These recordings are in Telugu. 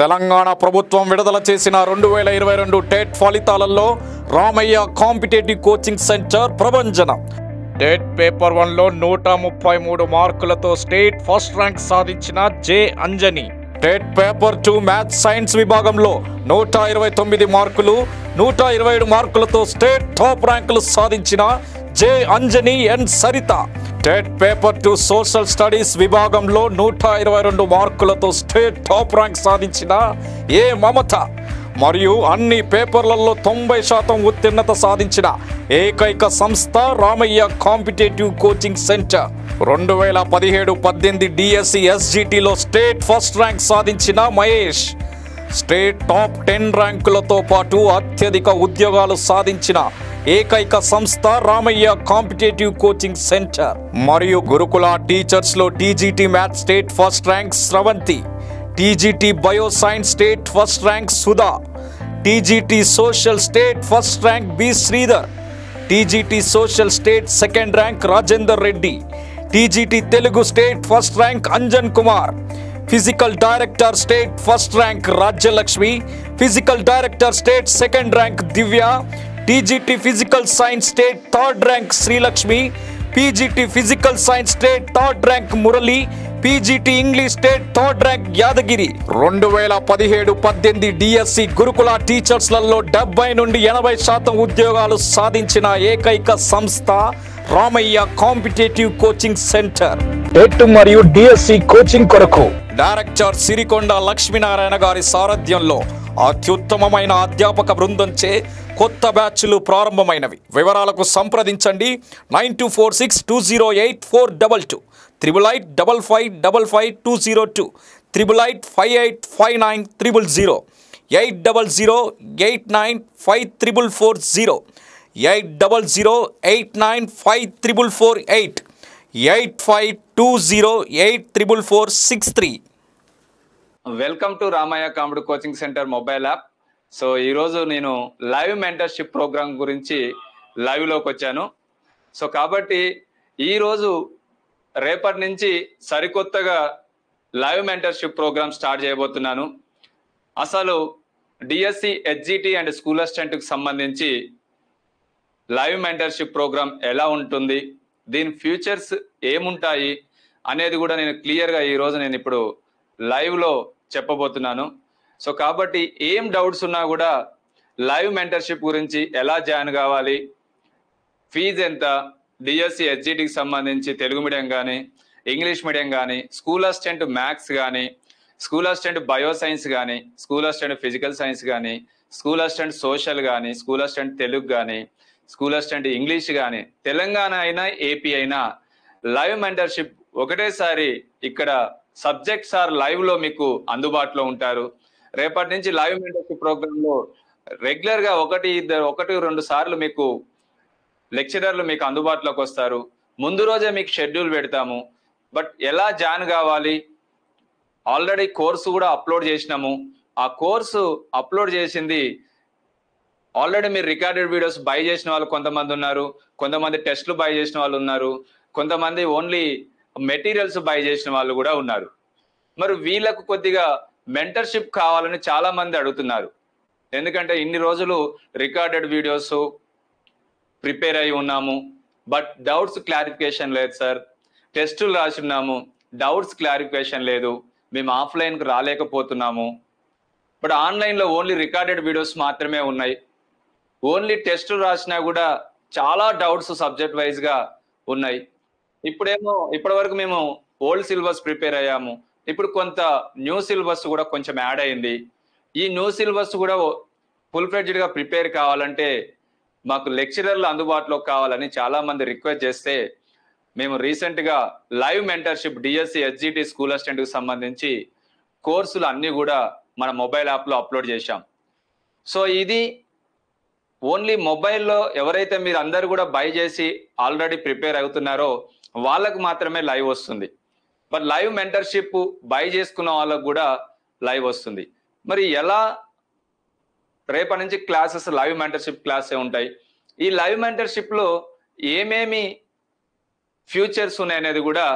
తెలంగాణ ప్రభుత్వం విడుదల చేసిన రెండు వేల ఇరవై రెండు టెట్ ఫలితాలలో రామయ్య కాంపిటేటివ్ కోచింగ్ సెంటర్ ప్రభంజన. టెట్ పేపర్ వన్లో నూట ముప్పై మూడు మార్కులతో స్టేట్ ఫస్ట్ ర్యాంక్ సాధించిన J Anjani. TET paper two maths science విభాగంలో నూట ఇరవై తొమ్మిది మార్కులు నూట ఇరవై ఏడు మార్కులతో స్టేట్ టాప్ ర్యాంకులు సాధించిన J. Anjani N. Saritha. TET paper two social studies విభాగంలో నూట ఇరవై రెండు మార్కులతో స్టేట్ టాప్ ర్యాంక్ సాధించిన ఏ. మమత. మరియు అన్ని పేపర్లలో తొంభై శాతం ఉత్తీర్ణత సాధించిన ఏకైక సంస్థ రామయ్య కాంపిటేటివ్ కోచింగ్ సెంటర్. రెండు వేల పదిహేడు పద్దెనిమిది డిఎస్సి ఎస్జిటిలో స్టేట్ ఫస్ట్ ర్యాంక్ సాధించిన మహేష్. స్టేట్ టాప్ టెన్ ర్యాంకులతో పాటు అత్యధిక ఉద్యోగాలు సాధించిన ఏకైక సంస్థ రామయ్య కాంపిటేటివ్ కోచింగ్ సెంటర్. మరియు గురుకుల టీచర్స్లో TGT math state first rank Sravanthi. TGT bio science state first rank Sudha. TGT social state first rank B Sridhar. TGT social state second rank Rajender Reddy. TGT Telugu state first rank Anjan Kumar. Physical director state first rank Rajyalakshmi. Physical director state second rank Divya. TGT physical science state third rank Srilakshmi. PGT physical science state third rank Murali. PGT English state third rank Yadagiri. రెండు వేల పదిహేడు పద్దెనిమిది డిఎస్సి గురుకుల టీచర్స్లలో డెబ్బై నుండి ఎనభై శాతం ఉద్యోగాలు సాధించిన ఏకైక సంస్థ Ramaiah competitive coaching centre. TET మరియు డిఎస్సి కోచింగ్ కొరకు? డైరెక్టర్ సిరికొండ లక్ష్మీనారాయణ గారి సారథ్యంలో అత్యుత్తమమైన అధ్యాపక బృందంచే కొత్త బ్యాచ్లు ప్రారంభమైనవి. వివరాలకు సంప్రదించండి. Nine two four six two zero eight four double two triple eight double five double five two zero two triple eight five eight five nine triple zero eight double zero eight nine five triple four zero. Eight double zero eight nine five triple four eight. Eight five two zero eight triple four six three. Welcome to Ramaiah comedy coaching centre mobile app so ఈరోజు నేను లైవ్ మెంటర్షిప్ ప్రోగ్రామ్ గురించి లైవ్లోకి వచ్చాను. సో కాబట్టి ఈరోజు రేపటి నుంచి సరికొత్తగా లైవ్ మెంటర్షిప్ ప్రోగ్రామ్ స్టార్ట్ చేయబోతున్నాను. అసలు డిఎస్సి హెచ్జిటి అండ్ స్కూల్ అసిస్టెంట్కి సంబంధించి లైవ్ మెంటర్షిప్ ప్రోగ్రామ్ ఎలా ఉంటుంది? దీని ఫ్యూచర్స్ ఏముంటాయి? అనేది కూడా నేను క్లియర్గా ఈరోజు నేను ఇప్పుడు లైవ్లో చెప్పబోతున్నాను. సో కాబట్టి ఏం డౌట్స్ ఉన్నా కూడా లైవ్ మెంటర్షిప్ గురించి ఎలా జాయిన్ కావాలి? ఫీజు ఎంత? డిఎస్సి హెచ్జిటికి సంబంధించి తెలుగు మీడియం కానీ ఇంగ్లీష్ మీడియం కానీ స్కూల్ అసిస్టెంట్ మ్యాథ్స్ కానీ స్కూల్ అసిస్టెంట్ బయో సైన్స్ కానీ స్కూల్ అసిస్టెంట్ ఫిజికల్ సైన్స్ కానీ స్కూల్ అసిస్టెంట్ సోషల్ కానీ స్కూల్ అసిస్టెంట్ తెలుగు కానీ స్కూల్ అసిస్టెంట్ ఇంగ్లీష్ కానీ తెలంగాణ అయినా ఏపీ అయినా లైవ్ మెంటర్షిప్ ఒకటేసారి ఇక్కడ సబ్జెక్ట్స్ ఆర్ లైవ్లో మీకు అందుబాటులో ఉంటారు. రేపటి నుంచి లైవ్ మెంటర్షిప్ ప్రోగ్రామ్లో రెగ్యులర్గా ఒకటి ఇద్దరు ఒకటి రెండు సార్లు మీకు లెక్చరర్లు మీకు అందుబాటులోకి వస్తారు. ముందు రోజే మీకు షెడ్యూల్ పెడతాము. బట్ ఎలా జాయిన్ కావాలి? ఆల్రెడీ కోర్సు కూడా అప్లోడ్ చేసినాము. ఆ కోర్సు అప్లోడ్ చేసింది ఆల్రెడీ మీరు రికార్డెడ్ వీడియోస్ బై చేసిన వాళ్ళు కొంతమంది ఉన్నారు కొంతమంది టెస్ట్లు బై చేసిన వాళ్ళు ఉన్నారు కొంతమంది ఓన్లీ మెటీరియల్స్ బై చేసిన వాళ్ళు కూడా ఉన్నారు. మరి వీళ్ళకు కొద్దిగా మెంటర్షిప్ కావాలని చాలా మంది అడుగుతున్నారు. ఎందుకంటే ఇన్ని రోజులు రికార్డెడ్ వీడియోస్ ప్రిపేర్ అయి ఉన్నాము బట్ డౌట్స్ క్లారిఫికేషన్ లేదు సార్. టెస్టులు రాసి ఉన్నాము డౌట్స్ క్లారిఫికేషన్ లేదు. మేము ఆఫ్లైన్కి రాలేకపోతున్నాము. బట్ ఆన్లైన్లో ఓన్లీ రికార్డెడ్ వీడియోస్ మాత్రమే ఉన్నాయి. ఓన్లీ టెస్ట్ రాసినా కూడా చాలా డౌట్స్ సబ్జెక్ట్ వైజ్గా ఉన్నాయి. ఇప్పుడేమో ఇప్పటి వరకు మేము ఓల్డ్ సిలబస్ ప్రిపేర్ అయ్యాము. ఇప్పుడు కొంత న్యూ సిలబస్ కూడా కొంచెం యాడ్ అయింది. ఈ న్యూ సిలబస్ కూడా ఫుల్గా ప్రిపేర్ కావాలంటే మాకు లెక్చరర్లు అందుబాటులో కావాలని చాలా మంది రిక్వెస్ట్ చేస్తే మేము రీసెంట్గా live mentorship DSC SGT school అసిస్టెంట్కి సంబంధించి కోర్సులు అన్ని కూడా మన మొబైల్ యాప్లో అప్లోడ్ చేశాం. సో ఇది ఓన్లీ మొబైల్లో ఎవరైతే మీరు అందరు కూడా బై చేసి ఆల్రెడీ ప్రిపేర్ అవుతున్నారో వాళ్ళకు మాత్రమే లైవ్ వస్తుంది. బట్ లైవ్ మెంటర్షిప్ బై చేసుకున్న వాళ్ళకు కూడా లైవ్ వస్తుంది. మరి ఎలా రేపటి నుంచి క్లాసెస్ లైవ్ మెంటర్షిప్ క్లాసే ఉంటాయి. ఈ లైవ్ మెంటర్షిప్లో ఏమేమి ఫ్యూచర్స్ ఉన్నాయనేది కూడా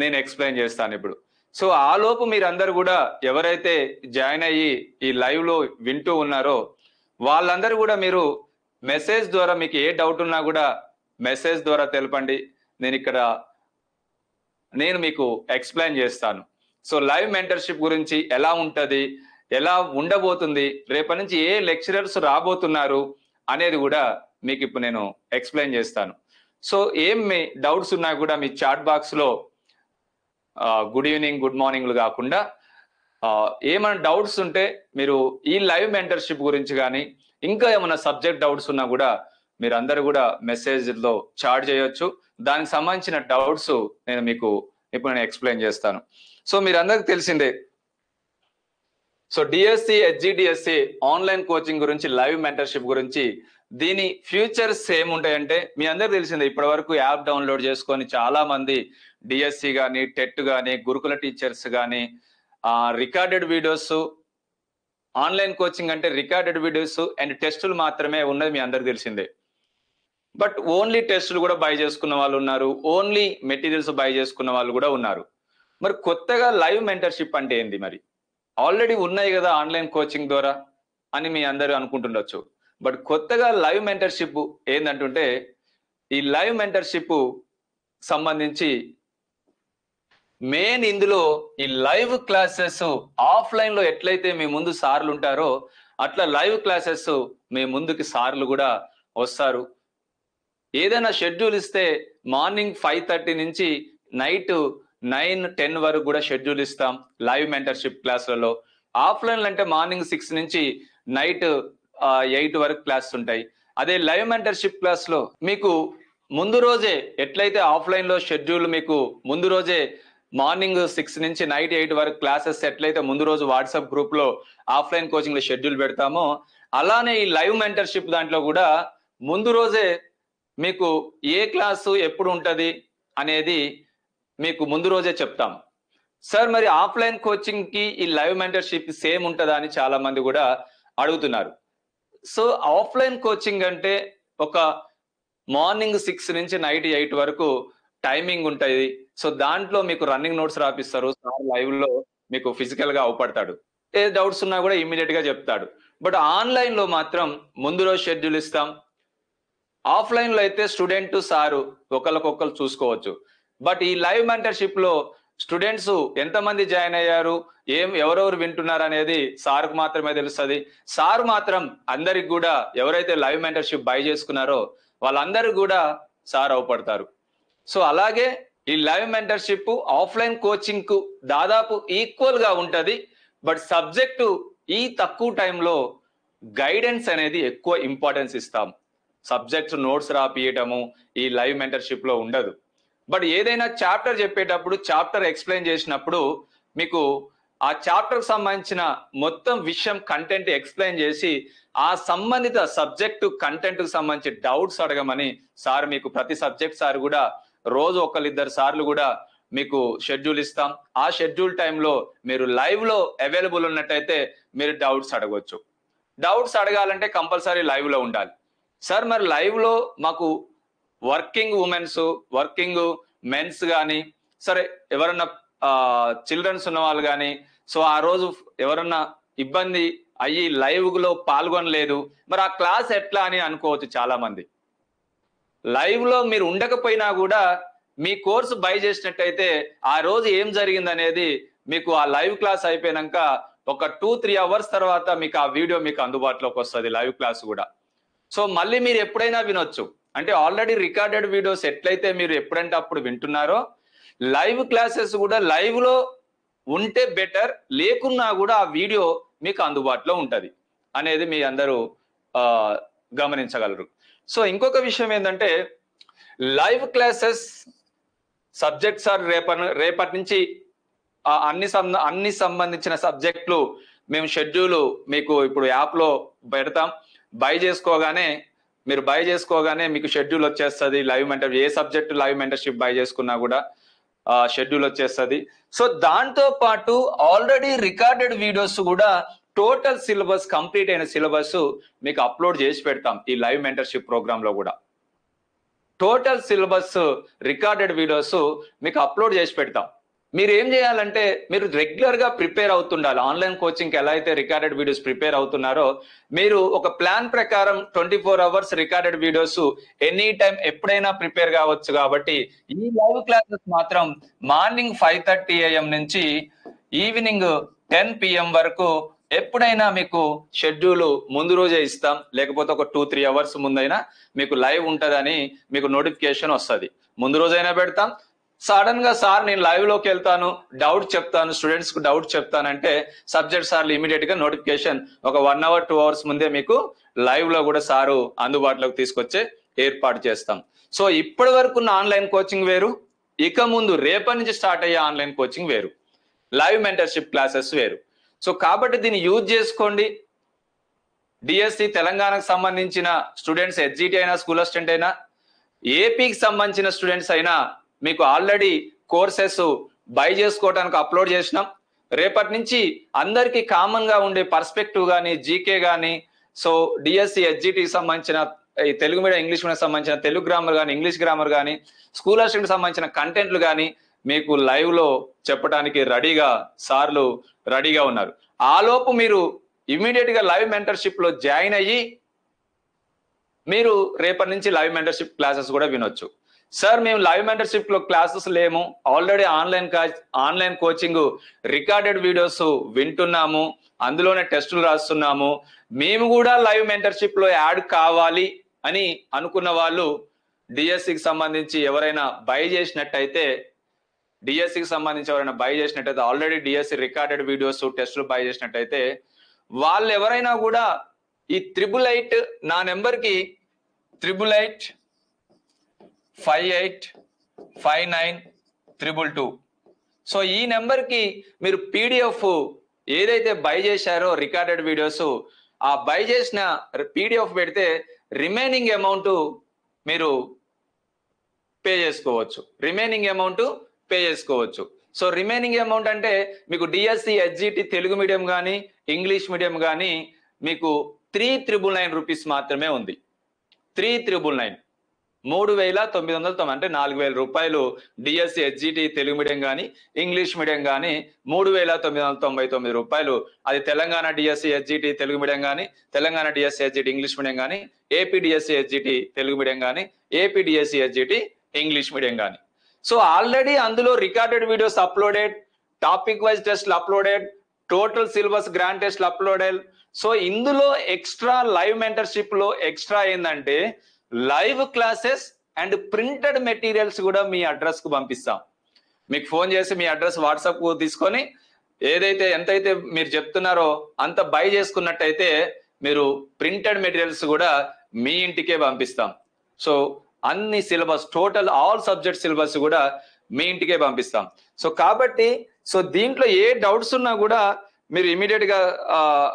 నేను ఎక్స్ప్లెయిన్ చేస్తాను ఇప్పుడు. సో ఆ లోపు మీరందరూ కూడా ఎవరైతే జాయిన్ అయ్యి ఈ లైవ్లో వింటూ ఉన్నారో వాళ్ళందరూ కూడా మీరు మెసేజ్ ద్వారా మీకు ఏ డౌట్ ఉన్నా కూడా మెసేజ్ ద్వారా తెలపండి. నేను ఇక్కడ నేను మీకు ఎక్స్ప్లెయిన్ చేస్తాను. సో లైవ్ మెంటర్షిప్ గురించి ఎలా ఉంటుంది? ఎలా ఉండబోతుంది? రేపటి నుంచి ఏ లెక్చరర్స్ రాబోతున్నారు? అనేది కూడా మీకు ఇప్పుడు నేను ఎక్స్ప్లెయిన్ చేస్తాను. సో ఏం మీ డౌట్స్ ఉన్నా కూడా మీ చాట్ బాక్స్లో గుడ్ ఈవినింగ్ గుడ్ మార్నింగ్లు కాకుండా ఏమైనా డౌట్స్ ఉంటే మీరు ఈ లైవ్ మెంటర్షిప్ గురించి కానీ ఇంకా ఏమైనా సబ్జెక్ట్ డౌట్స్ ఉన్నా కూడా మీరు అందరు కూడా మెసేజ్లో చాట్ చేయొచ్చు. దానికి సంబంధించిన డౌట్స్ నేను మీకు ఇప్పుడు నేను ఎక్స్ప్లెయిన్ చేస్తాను. సో మీరు అందరికి తెలిసిందే. సో డిఎస్సి హెచ్జిడిఎస్సి ఆన్లైన్ కోచింగ్ గురించి లైవ్ మెంటర్షిప్ గురించి దీని ఫ్యూచర్స్ ఏముంటాయంటే మీ అందరికి తెలిసిందే. ఇప్పటి వరకు యాప్ డౌన్లోడ్ చేసుకొని చాలా మంది డిఎస్సి కానీ టెట్ కానీ గురుకుల టీచర్స్ కానీ రికార్డెడ్ వీడియోస్ ఆన్లైన్ కోచింగ్ అంటే రికార్డెడ్ వీడియోస్ అండ్ టెస్టులు మాత్రమే ఉన్నది మీ అందరికి తెలిసిందే. బట్ ఓన్లీ టెస్టులు కూడా బై చేసుకున్న వాళ్ళు ఉన్నారు. ఓన్లీ మెటీరియల్స్ బై చేసుకున్న వాళ్ళు కూడా ఉన్నారు. మరి కొత్తగా లైవ్ మెంటర్షిప్ అంటే ఏంది మరి? ఆల్రెడీ ఉన్నాయి కదా ఆన్లైన్ కోచింగ్ ద్వారా అని మీ అందరూ అనుకుంటుండొచ్చు. బట్ కొత్తగా లైవ్ మెంటర్షిప్ ఏందంటుంటే ఈ లైవ్ మెంటర్షిప్ సంబంధించి మెయిన్ ఇందులో ఈ లైవ్ క్లాసెస్ ఆఫ్లైన్లో ఎట్లయితే మీ ముందు సార్లు ఉంటారో అట్లా లైవ్ క్లాసెస్ మీ ముందుకి సార్లు కూడా వస్తారు. ఏదైనా షెడ్యూల్ ఇస్తే మార్నింగ్ ఫైవ్ థర్టీ నుంచి నైట్ నైన్ టెన్ వరకు కూడా షెడ్యూల్ ఇస్తాం లైవ్ మెంటర్షిప్ క్లాసులలో ఆఫ్లైన్ అంటే మార్నింగ్ సిక్స్ నుంచి నైట్ ఎయిట్ వరకు క్లాస్ ఉంటాయి. అదే లైవ్ మెంటర్షిప్ క్లాస్లో మీకు ముందు రోజే ఎట్లయితే ఆఫ్లైన్లో షెడ్యూల్ మీకు ముందు రోజే మార్నింగ్ సిక్స్ నుంచి నైట్ ఎయిట్ వరకు క్లాసెస్ ఎట్లయితే ముందు రోజు వాట్సాప్ గ్రూప్లో ఆఫ్లైన్ కోచింగ్లో షెడ్యూల్ పెడతామో. అలానే ఈ లైవ్ మెంటర్షిప్ దాంట్లో కూడా ముందు రోజే మీకు ఏ క్లాసు ఎప్పుడు ఉంటది అనేది మీకు ముందు రోజే చెప్తాం. సార్ మరి ఆఫ్లైన్ కోచింగ్కి ఈ లైవ్ మెంటర్షిప్ సేమ్ ఉంటుందా అని చాలా మంది కూడా అడుగుతున్నారు. సో ఆఫ్లైన్ కోచింగ్ అంటే ఒక మార్నింగ్ సిక్స్ నుంచి నైట్ ఎయిట్ వరకు టైమింగ్ ఉంటుంది. సో దాంట్లో మీకు రన్నింగ్ నోట్స్ రాపిస్తారు. సార్ లైవ్లో మీకు ఫిజికల్గా అవపడతాడు. ఏ డౌట్స్ ఉన్నా కూడా ఇమీడియట్గా చెప్తాడు. బట్ ఆన్లైన్లో మాత్రం ముందు రోజు షెడ్యూల్ ఇస్తాం. ఆఫ్లైన్లో అయితే స్టూడెంట్ సారు ఒకరికొకరు చూసుకోవచ్చు. బట్ ఈ లైవ్ మెంటర్షిప్లో స్టూడెంట్స్ ఎంతమంది జాయిన్ అయ్యారు? ఏం ఎవరెవరు వింటున్నారు అనేది సార్కు మాత్రమే తెలుస్తుంది. సార్ మాత్రం అందరికి కూడా ఎవరైతే లైవ్ మెంటర్షిప్ బై చేసుకున్నారో వాళ్ళందరూ కూడా సార్ అవపడతారు. సో అలాగే ఈ లైవ్ మెంటర్షిప్ ఆఫ్లైన్ కోచింగ్కు దాదాపు ఈక్వల్గా ఉంటది. బట్ సబ్జెక్టు ఈ తక్కువ టైంలో గైడెన్స్ అనేది ఎక్కువ ఇంపార్టెన్స్ ఇస్తాం. సబ్జెక్ట్స్ నోట్స్ రాపియటము ఈ లైవ్ మెంటర్షిప్లో ఉండదు. బట్ ఏదైనా చాప్టర్ చెప్పేటప్పుడు చాప్టర్ ఎక్స్ప్లెయిన్ చేసినప్పుడు మీకు ఆ చాప్టర్ సంబంధించిన మొత్తం విషయం కంటెంట్ ఎక్స్ప్లెయిన్ చేసి ఆ సంబంధిత సబ్జెక్టు కంటెంట్ సంబంధించి డౌట్స్ అడగమని సార్ మీకు ప్రతి సబ్జెక్ట్ సార్ కూడా రోజు ఒకళ్ళిద్దరు సార్లు కూడా మీకు షెడ్యూల్ ఇస్తాం. ఆ షెడ్యూల్ టైంలో మీరు లైవ్లో అవైలబుల్ ఉన్నట్టయితే మీరు డౌట్స్ అడగవచ్చు డౌట్స్ అడగాలంటే కంపల్సరీ లైవ్లో ఉండాలి. సార్ మరి లైవ్లో మాకు వర్కింగ్ ఉమెన్స్ వర్కింగ్ మెన్స్ కానీ సరే ఎవరన్నా చిల్డ్రన్స్ ఉన్న వాళ్ళు కానీ సో ఆ రోజు ఎవరన్నా ఇబ్బంది అయ్యి లైవ్లో పాల్గొనలేదు. మరి ఆ క్లాస్ ఎట్లా అని అనుకోవచ్చు చాలా మంది లైవ్లో మీరు ఉండకపోయినా కూడా మీ కోర్సు బై చేసినట్టయితే ఆ రోజు ఏం జరిగింది అనేది మీకు ఆ లైవ్ క్లాస్ అయిపోయినాక ఒక టూ త్రీ అవర్స్ తర్వాత మీకు ఆ వీడియో మీకు అందుబాటులోకి వస్తుంది లైవ్ క్లాస్ కూడా. సో మళ్ళీ మీరు ఎప్పుడైనా వినొచ్చు. అంటే ఆల్రెడీ రికార్డెడ్ వీడియోస్ ఎట్లయితే మీరు ఎప్పుడంటే అప్పుడు వింటున్నారో లైవ్ క్లాసెస్ కూడా లైవ్లో ఉంటే బెటర్ లేకున్నా కూడా ఆ వీడియో మీకు అందుబాటులో ఉంటుంది. అనేది మీ అందరూ గమనించగలరు. సో ఇంకొక విషయం ఏంటంటే లైవ్ క్లాసెస్ సబ్జెక్ట్స్ ఆర్ రేపటి రేపటి నుంచి అన్ని అన్ని సంబంధించిన సబ్జెక్టులు మేము షెడ్యూల్ మీకు ఇప్పుడు యాప్లో పెడతాం. బై చేసుకోగానే మీరు బై చేసుకోగానే మీకు షెడ్యూల్ వచ్చేస్తుంది. లైవ్ మెంటర్ ఏ సబ్జెక్ట్ లైవ్ మెంటర్షిప్ బై చేసుకున్నా కూడా షెడ్యూల్ వచ్చేస్తుంది. సో దాంతో పాటు ఆల్రెడీ రికార్డెడ్ వీడియోస్ కూడా టోటల్ సిలబస్ కంప్లీట్ అయిన సిలబస్ మీకు అప్లోడ్ చేసి పెడతాం ఈ లైవ్ మెంటర్షిప్ ప్రోగ్రామ్లో కూడా. టోటల్ సిలబస్ రికార్డెడ్ వీడియోస్ మీకు అప్లోడ్ చేసి పెడతాం. మీరు ఏం చేయాలంటే మీరు రెగ్యులర్గా ప్రిపేర్ అవుతుండాలి. ఆన్లైన్ కోచింగ్ ఎలా అయితే రికార్డెడ్ వీడియోస్ ప్రిపేర్ అవుతున్నారో మీరు ఒక ప్లాన్ ప్రకారం twenty four hours recorded videos any time ఎప్పుడైనా ప్రిపేర్ కావచ్చు కాబట్టి ఈ లైవ్ క్లాసెస్ మాత్రం మార్నింగ్ ఫైవ్ థర్టీ ఏఎం నుంచి ఈవినింగ్ టెన్ పిఎం వరకు ఎప్పుడైనా మీకు షెడ్యూల్ ముందు రోజే ఇస్తాం లేకపోతే ఒక టూ త్రీ అవర్స్ ముందైనా మీకు లైవ్ ఉంటుందని మీకు నోటిఫికేషన్ వస్తుంది. ముందు రోజైనా పెడతాం. సడన్గా సార్ నేను లైవ్లోకి వెళ్తాను డౌట్ చెప్తాను స్టూడెంట్స్కు డౌట్ చెప్తానంటే సబ్జెక్ట్ సార్లు ఇమీడియట్గా నోటిఫికేషన్ ఒక వన్ అవర్ టూ అవర్స్ ముందే మీకు లైవ్లో కూడా సారు అందుబాటులోకి తీసుకొచ్చే ఏర్పాటు చేస్తాం. సో ఇప్పటి వరకు ఉన్న ఆన్లైన్ కోచింగ్ వేరు. ఇక ముందు రేపటి నుంచి స్టార్ట్ అయ్యే ఆన్లైన్ కోచింగ్ వేరు. లైవ్ మెంటర్షిప్ క్లాసెస్ వేరు. సో కాబట్టి దీన్ని యూజ్ చేసుకోండి. డిఎస్సి తెలంగాణకు సంబంధించిన స్టూడెంట్స్ హెచ్జిటి అయినా స్కూల్ అసిస్టెంట్ అయినా ఏపీకి సంబంధించిన స్టూడెంట్స్ అయినా మీకు ఆల్రెడీ కోర్సెస్ బై చేసుకోవడానికి అప్లోడ్ చేసినాం. రేపటి నుంచి అందరికీ కామన్గా ఉండే పర్స్పెక్టివ్ కానీ జీకే కానీ సో డిఎస్సి హెచ్జిటికి సంబంధించిన ఈ తెలుగు మీడియం ఇంగ్లీష్ మీడియం సంబంధించిన తెలుగు గ్రామర్ కానీ ఇంగ్లీష్ గ్రామర్ కానీ స్కూల్ అసిస్టెంట్ సంబంధించిన కంటెంట్లు కానీ మీకు లైవ్లో చెప్పడానికి రెడీగా సార్లు రెడీగా ఉన్నారు. ఆలోపు మీరు ఇమీడియట్గా లైవ్ మెంటర్షిప్లో జాయిన్ అయ్యి మీరు రేపటి నుంచి లైవ్ మెంటర్షిప్ క్లాసెస్ కూడా వినొచ్చు. సార్ మేము లైవ్ మెంటర్షిప్లో క్లాసెస్ లేము. Already online online coaching recorded videos వింటున్నాము. అందులోనే టెస్టులు రాస్తున్నాము. మేము కూడా లైవ్ మెంటర్షిప్లో యాడ్ కావాలి అని అనుకున్న వాళ్ళు డిఎస్సికి సంబంధించి ఎవరైనా బై చేసినట్టయితే డిఎస్సికి సంబంధించి ఎవరైనా బై చేసినట్టయితే ఆల్రెడీ డిఎస్సి రికార్డెడ్ వీడియోస్ టెస్టులు బై చేసినట్టయితే వాళ్ళు ఎవరైనా కూడా ఈ త్రిబుల్ ఎయిట్ నా నెంబర్కి triple eight five eight five nine triple two so ఈ నెంబర్కి మీరు పీడిఎఫ్ ఏదైతే బై చేశారో రికార్డెడ్ వీడియోస్ ఆ బై చేసిన పీడిఎఫ్ పెడితే రిమైనింగ్ అమౌంట్ మీరు పే చేసుకోవచ్చు. రిమైనింగ్ అమౌంట్ పే చేసుకోవచ్చు. సో రిమైనింగ్ అమౌంట్ అంటే మీకు డిఎస్సి హెచ్జిటి తెలుగు మీడియం కానీ ఇంగ్లీష్ మీడియం కానీ మీకు త్రీ త్రిబుల్ నైన్ రూపీస్ మాత్రమే ఉంది. Three triple nine. మూడు వేల తొమ్మిది వందల తొమ్మిది అంటే నాలుగు వేల రూపాయలు డిఎస్సి హెచ్జిటి తెలుగు మీడియం కానీ ఇంగ్లీష్ మీడియం కానీ మూడు వేల తొమ్మిది వందల తొంభై తొమ్మిది రూపాయలు. అది Telangana DSC HGT Telugu medium కానీ Telangana DSC HGT English medium కానీ AP DSC HGT Telugu medium కానీ AP DSC HGT English medium కానీ సో ఆల్రెడీ అందులో recorded videos uploaded topic wise టెస్ట్లు అప్లోడెడ్ టోటల్ సిలబస్ గ్రాండ్ టెస్ట్లు అప్లోడెడ్ సో ఇందులో ఎక్స్ట్రా లైవ్ మెంటర్షిప్లో ఎక్స్ట్రా ఏంటంటే live classes and printed materials కూడా మీ అడ్రస్కు పంపిస్తాం. మీకు ఫోన్ చేసి మీ అడ్రస్ వాట్సాప్కు తీసుకొని ఏదైతే ఎంతైతే మీరు చెప్తున్నారో అంత బై చేసుకున్నట్టయితే మీరు ప్రింటెడ్ మెటీరియల్స్ కూడా మీ ఇంటికే పంపిస్తాం. సో అన్ని syllabus total all subject syllabus కూడా మీ ఇంటికే పంపిస్తాం. సో కాబట్టి సో దీంట్లో ఏ డౌట్స్ ఉన్నా కూడా మీరు ఇమీడియట్గా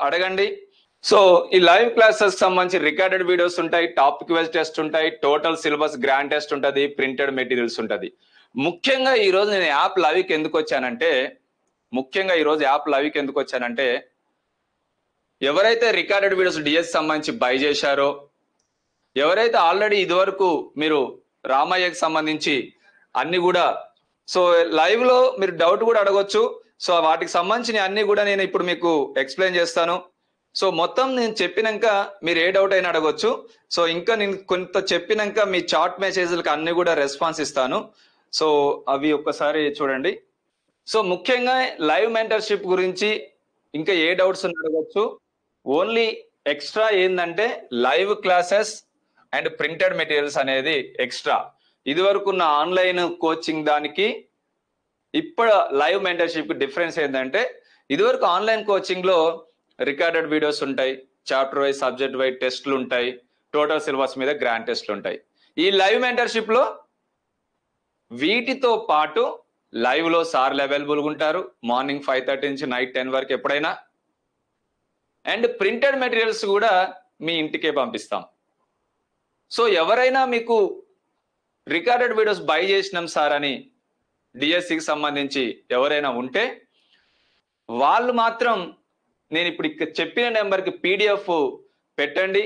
అడగండి. సో ఈ లైవ్ క్లాసెస్ సంబంధించి రికార్డెడ్ వీడియోస్ ఉంటాయి టాపిక్ వైజ్ టెస్ట్ ఉంటాయి టోటల్ సిలబస్ గ్రాండ్ టెస్ట్ ఉంటుంది ప్రింటెడ్ మెటీరియల్స్ ఉంటుంది. ముఖ్యంగా ఈ రోజు నేను యాప్ లైవ్కి ఎందుకు వచ్చానంటే ముఖ్యంగా ఈ రోజు యాప్ లైవ్కి ఎందుకు వచ్చానంటే ఎవరైతే రికార్డెడ్ వీడియోస్ డిఎస్ సంబంధించి బై చేశారో ఎవరైతే ఆల్రెడీ ఇదివరకు మీరు రామయ్యకి సంబంధించి అన్ని కూడా సో లైవ్లో మీరు డౌట్ కూడా అడగొచ్చు. సో వాటికి సంబంధించిన అన్ని కూడా నేను ఇప్పుడు మీకు ఎక్స్ప్లెయిన్ చేస్తాను. సో మొత్తం నేను చెప్పినాక మీరు ఏ డౌట్ అయినా అడగొచ్చు. సో ఇంకా నేను కొంత చెప్పినాక మీ చాట్ మెసేజ్లకు అన్ని కూడా రెస్పాన్స్ ఇస్తాను. సో అవి ఒక్కసారి చూడండి. సో ముఖ్యంగా లైవ్ మెంటర్షిప్ గురించి ఇంకా ఏ డౌట్స్ ఉన్నా అడగొచ్చు. ఓన్లీ ఎక్స్ట్రా ఏంటంటే live classes and printed materials అనేది ఎక్స్ట్రా. ఇదివరకు ఉన్న ఆన్లైన్ కోచింగ్ దానికి ఇప్పుడు లైవ్ మెంటర్షిప్ డిఫరెన్స్ ఏంటంటే ఇదివరకు ఆన్లైన్ కోచింగ్లో రికార్డెడ్ వీడియోస్ ఉంటాయి చాప్టర్ వైజ్ సబ్జెక్ట్ వైజ్ టెస్ట్లు ఉంటాయి టోటల్ సిలబస్ మీద గ్రాండ్ టెస్ట్లు ఉంటాయి. ఈ లైవ్ మెంటర్షిప్లో వీటితో పాటు లైవ్లో సార్లు అవైలబుల్ ఉంటారు మార్నింగ్ ఫైవ్ థర్టీ నుంచి నైట్ టెన్ వరకు ఎప్పుడైనా. అండ్ ప్రింటెడ్ మెటీరియల్స్ కూడా మీ ఇంటికే పంపిస్తాం. సో ఎవరైనా మీకు రికార్డెడ్ వీడియోస్ బై చేసినాం సార్ అని డిఎస్సికి సంబంధించి ఎవరైనా ఉంటే వాళ్ళు మాత్రం నేను ఇప్పుడు ఇక్కడ చెప్పిన నెంబర్కి పీడిఎఫ్ పెట్టండి.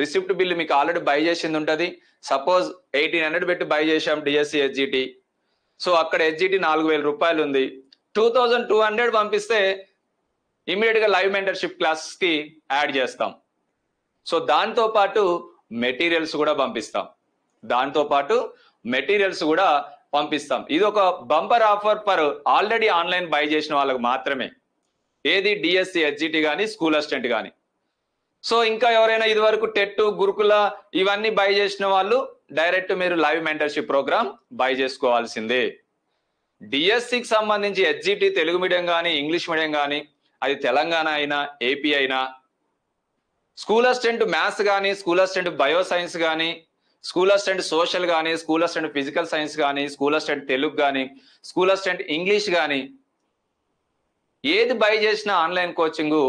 రిసిప్ట్ బిల్ మీకు ఆల్రెడీ బై చేసింది ఉంటుంది. సపోజ్ ఎయిటీన్ హండ్రెడ్ పెట్టి బై చేసాం డిఎస్సి హెచ్జిటి సో అక్కడ హెచ్జిటి నాలుగు వేల రూపాయలు ఉంది. టూ థౌజండ్ టూ హండ్రెడ్ పంపిస్తే ఇమీడియట్గా లైవ్ మెంటర్షిప్ క్లాస్కి యాడ్ చేస్తాం. సో దాంతో పాటు మెటీరియల్స్ కూడా పంపిస్తాం. దాంతో పాటు మెటీరియల్స్ కూడా పంపిస్తాం. ఇది ఒక bumper offer per already online buy చేసిన వాళ్ళకు మాత్రమే. ఏది డిఎస్సి హెచ్జిటి కానీ స్కూల్ అసిస్టెంట్ కానీ సో ఇంకా ఎవరైనా ఇది వరకు టెట్ గురుకుల ఇవన్నీ బై చేసిన వాళ్ళు డైరెక్ట్ మీరు లైవ్ మెంటర్షిప్ ప్రోగ్రామ్ బై చేసుకోవాల్సిందే. డిఎస్సికి సంబంధించి హెచ్జిటి తెలుగు మీడియం కానీ ఇంగ్లీష్ మీడియం కానీ అది తెలంగాణ అయినా ఏపీ అయినా స్కూల్ అసిస్టెంట్ మ్యాథ్స్ కానీ స్కూల్ అసిస్టెంట్ బయో సైన్స్ కానీ స్కూల్ అసిస్టెంట్ సోషల్ కానీ స్కూల్ అసిస్టెంట్ ఫిజికల్ సైన్స్ కానీ స్కూల్ అసిస్టెంట్ తెలుగు కానీ స్కూల్ అసిస్టెంట్ ఇంగ్లీష్ కానీ ఏది బై చేసినా online coaching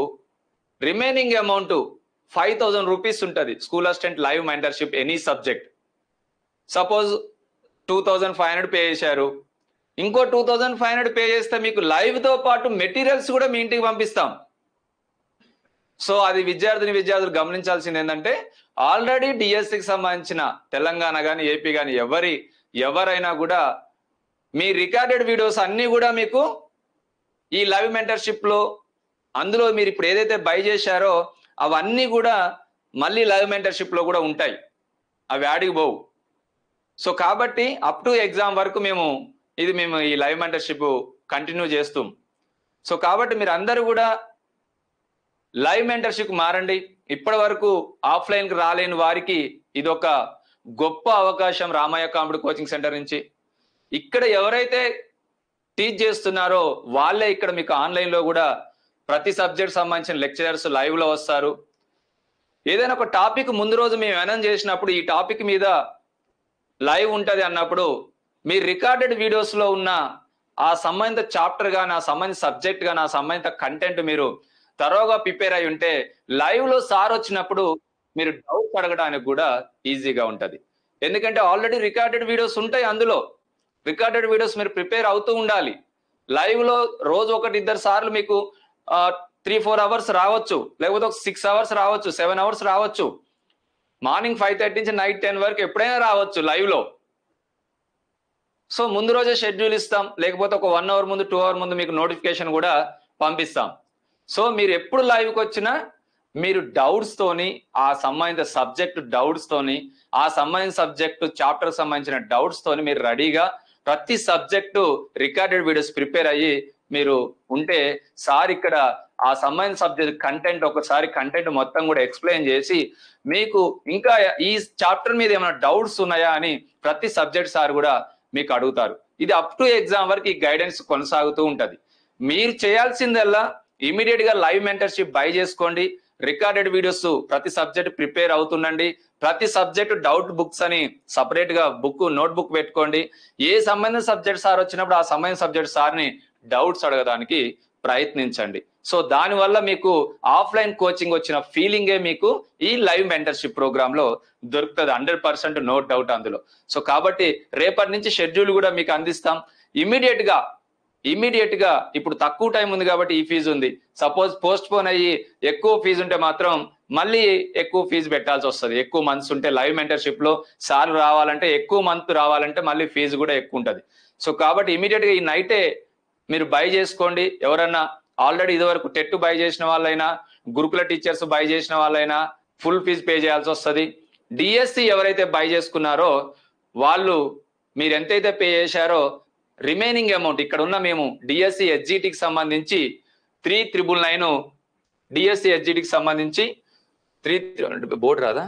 remaining amount five thousand rupees ఉంటుంది. School assistant live mentorship any subject suppose two thousand five hundred pay చేశారు. ఇంకో two thousand five hundred pay చేస్తే మీకు లైవ్తో పాటు మెటీరియల్స్ కూడా మీ ఇంటికి పంపిస్తాం. సో అది విద్యార్థిని విద్యార్థులు గమనించాల్సింది ఏంటంటే ఆల్రెడీ డిఎస్సికి సంబంధించిన తెలంగాణ కానీ ఏపీ కానీ ఎవరి ఎవరైనా కూడా మీ రికార్డెడ్ వీడియోస్ అన్నీ కూడా మీకు ఈ లైవ్ మెంటర్షిప్లో అందులో మీరు ఇప్పుడు ఏదైతే బై చేశారో అవన్నీ కూడా మళ్ళీ లైవ్ మెంటర్షిప్లో కూడా ఉంటాయి. అవి ఆడికి పోవు. సో కాబట్టి అప్ టు ఎగ్జామ్ వరకు మేము ఇది మేము ఈ లైవ్ మెంటర్షిప్ కంటిన్యూ చేస్తాం. సో కాబట్టి మీరు అందరూ కూడా లైవ్ మెంటర్షిప్ మారండి. ఇప్పటి వరకు ఆఫ్లైన్ రాలేని వారికి ఇది ఒక గొప్ప అవకాశం రామయ్య కాంబుడు కోచింగ్ సెంటర్ నుంచి. ఇక్కడ ఎవరైతే టీచ్ చేస్తున్నారో వాళ్ళే ఇక్కడ మీకు ఆన్లైన్లో కూడా ప్రతి సబ్జెక్ట్ సంబంధించిన లెక్చరర్స్ లైవ్లో వస్తారు. ఏదైనా ఒక టాపిక్ ముందు రోజు మేము అనౌన్స్ చేసినప్పుడు ఈ టాపిక్ మీద లైవ్ ఉంటది అన్నప్పుడు మీ రికార్డెడ్ వీడియోస్లో ఉన్న ఆ సంబంధిత చాప్టర్ గాని ఆ సంబంధిత సబ్జెక్ట్ గాని ఆ సంబంధిత కంటెంట్ మీరు తరోగా ప్రిపేర్ అయి ఉంటే లైవ్లో సార్ వచ్చినప్పుడు మీరు డౌట్ అడగడానికి కూడా ఈజీగా ఉంటది. ఎందుకంటే ఆల్రెడీ రికార్డెడ్ వీడియోస్ ఉంటాయి అందులో. రికార్డెడ్ వీడియోస్ మీరు ప్రిపేర్ అవుతూ ఉండాలి. లైవ్లో రోజు ఒకటి ఇద్దరు సార్లు మీకు త్రీ ఫోర్ అవర్స్ రావచ్చు. లేకపోతే ఒక సిక్స్ అవర్స్ రావచ్చు సెవెన్ అవర్స్ రావచ్చు. మార్నింగ్ ఫైవ్ థర్టీ నుంచి నైట్ టెన్ వరకు ఎప్పుడైనా రావచ్చు లైవ్లో. సో ముందు రోజే షెడ్యూల్ ఇస్తాం. లేకపోతే ఒక వన్ అవర్ ముందు టూ అవర్ ముందు మీకు నోటిఫికేషన్ కూడా పంపిస్తాం. సో మీరు ఎప్పుడు లైవ్కి వచ్చినా మీరు డౌట్స్ తోని ఆ సంబంధిత సబ్జెక్ట్ డౌట్స్ తోని ఆ సంబంధించిన సబ్జెక్టు చాప్టర్ సంబంధించిన డౌట్స్ తోని మీరు రెడీగా ప్రతి సబ్జెక్టు రికార్డెడ్ వీడియోస్ ప్రిపేర్ అయ్యి మీరు ఉంటే సార్ ఇక్కడ ఆ సంబంధించిన సబ్జెక్ట్ కంటెంట్ ఒకసారి కంటెంట్ మొత్తం కూడా ఎక్స్ప్లెయిన్ చేసి మీకు ఇంకా ఈ చాప్టర్ మీద ఏమైనా డౌట్స్ ఉన్నాయా అని ప్రతి సబ్జెక్ట్ సార్ కూడా మీకు అడుగుతారు. ఇది అప్ టు ఎగ్జామ్ వరకు ఈ గైడెన్స్ కొనసాగుతూ ఉంటది. మీరు చేయాల్సిందల్లా ఇమీడియట్గా లైవ్ మెంటర్షిప్ బై చేసుకోండి. రికార్డెడ్ వీడియోస్ ప్రతి సబ్జెక్ట్ ప్రిపేర్ అవుతుండండి. ప్రతి సబ్జెక్ట్ డౌట్ బుక్స్ అని సపరేట్గా బుక్ నోట్ బుక్ పెట్టుకోండి. ఏ సంబంధించిన సబ్జెక్ట్ సార్ వచ్చినప్పుడు ఆ సంబంధిత సబ్జెక్ట్ సార్ని డౌట్స్ అడగడానికి ప్రయత్నించండి. సో దానివల్ల మీకు ఆఫ్లైన్ కోచింగ్ వచ్చిన ఫీలింగే మీకు ఈ లైవ్ మెంటర్షిప్ ప్రోగ్రామ్లో దొరుకుతుంది. హండ్రెడ్ పర్సెంట్ నో డౌట్ అందులో. సో కాబట్టి రేపటి నుంచి షెడ్యూల్ కూడా మీకు అందిస్తాం. ఇమీడియట్గా ఇమీడియట్గా ఇప్పుడు తక్కువ టైం ఉంది కాబట్టి ఈ ఫీజు ఉంది. సపోజ్ పోస్ట్ పోన్ అయ్యి ఎక్కువ ఫీజు ఉంటే మాత్రం మళ్ళీ ఎక్కువ ఫీజు పెట్టాల్సి వస్తుంది. ఎక్కువ మంత్స్ ఉంటే లైవ్ మెంటర్షిప్లో సార్లు రావాలంటే ఎక్కువ మంత్ రావాలంటే మళ్ళీ ఫీజు కూడా ఎక్కువ ఉంటుంది. సో కాబట్టి ఇమీడియట్గా ఈ నైటే మీరు బై చేసుకోండి. ఎవరన్నా ఆల్రెడీ ఇదివరకు టెట్ బై చేసిన వాళ్ళైనా గురుకుల టీచర్స్ బై చేసిన వాళ్ళైనా ఫుల్ ఫీజు పే చేయాల్సి వస్తుంది. డిఎస్సి ఎవరైతే బై చేసుకున్నారో వాళ్ళు మీరు ఎంతైతే పే చేశారో రిమైనింగ్ అమౌంట్ ఇక్కడ ఉన్న మేము డిఎస్సి హెచ్జిటికి సంబంధించి త్రీ త్రిబుల్ నైన్ డిఎస్సి హెచ్జిటికి సంబంధించి త్రీ బోర్డు రాదా?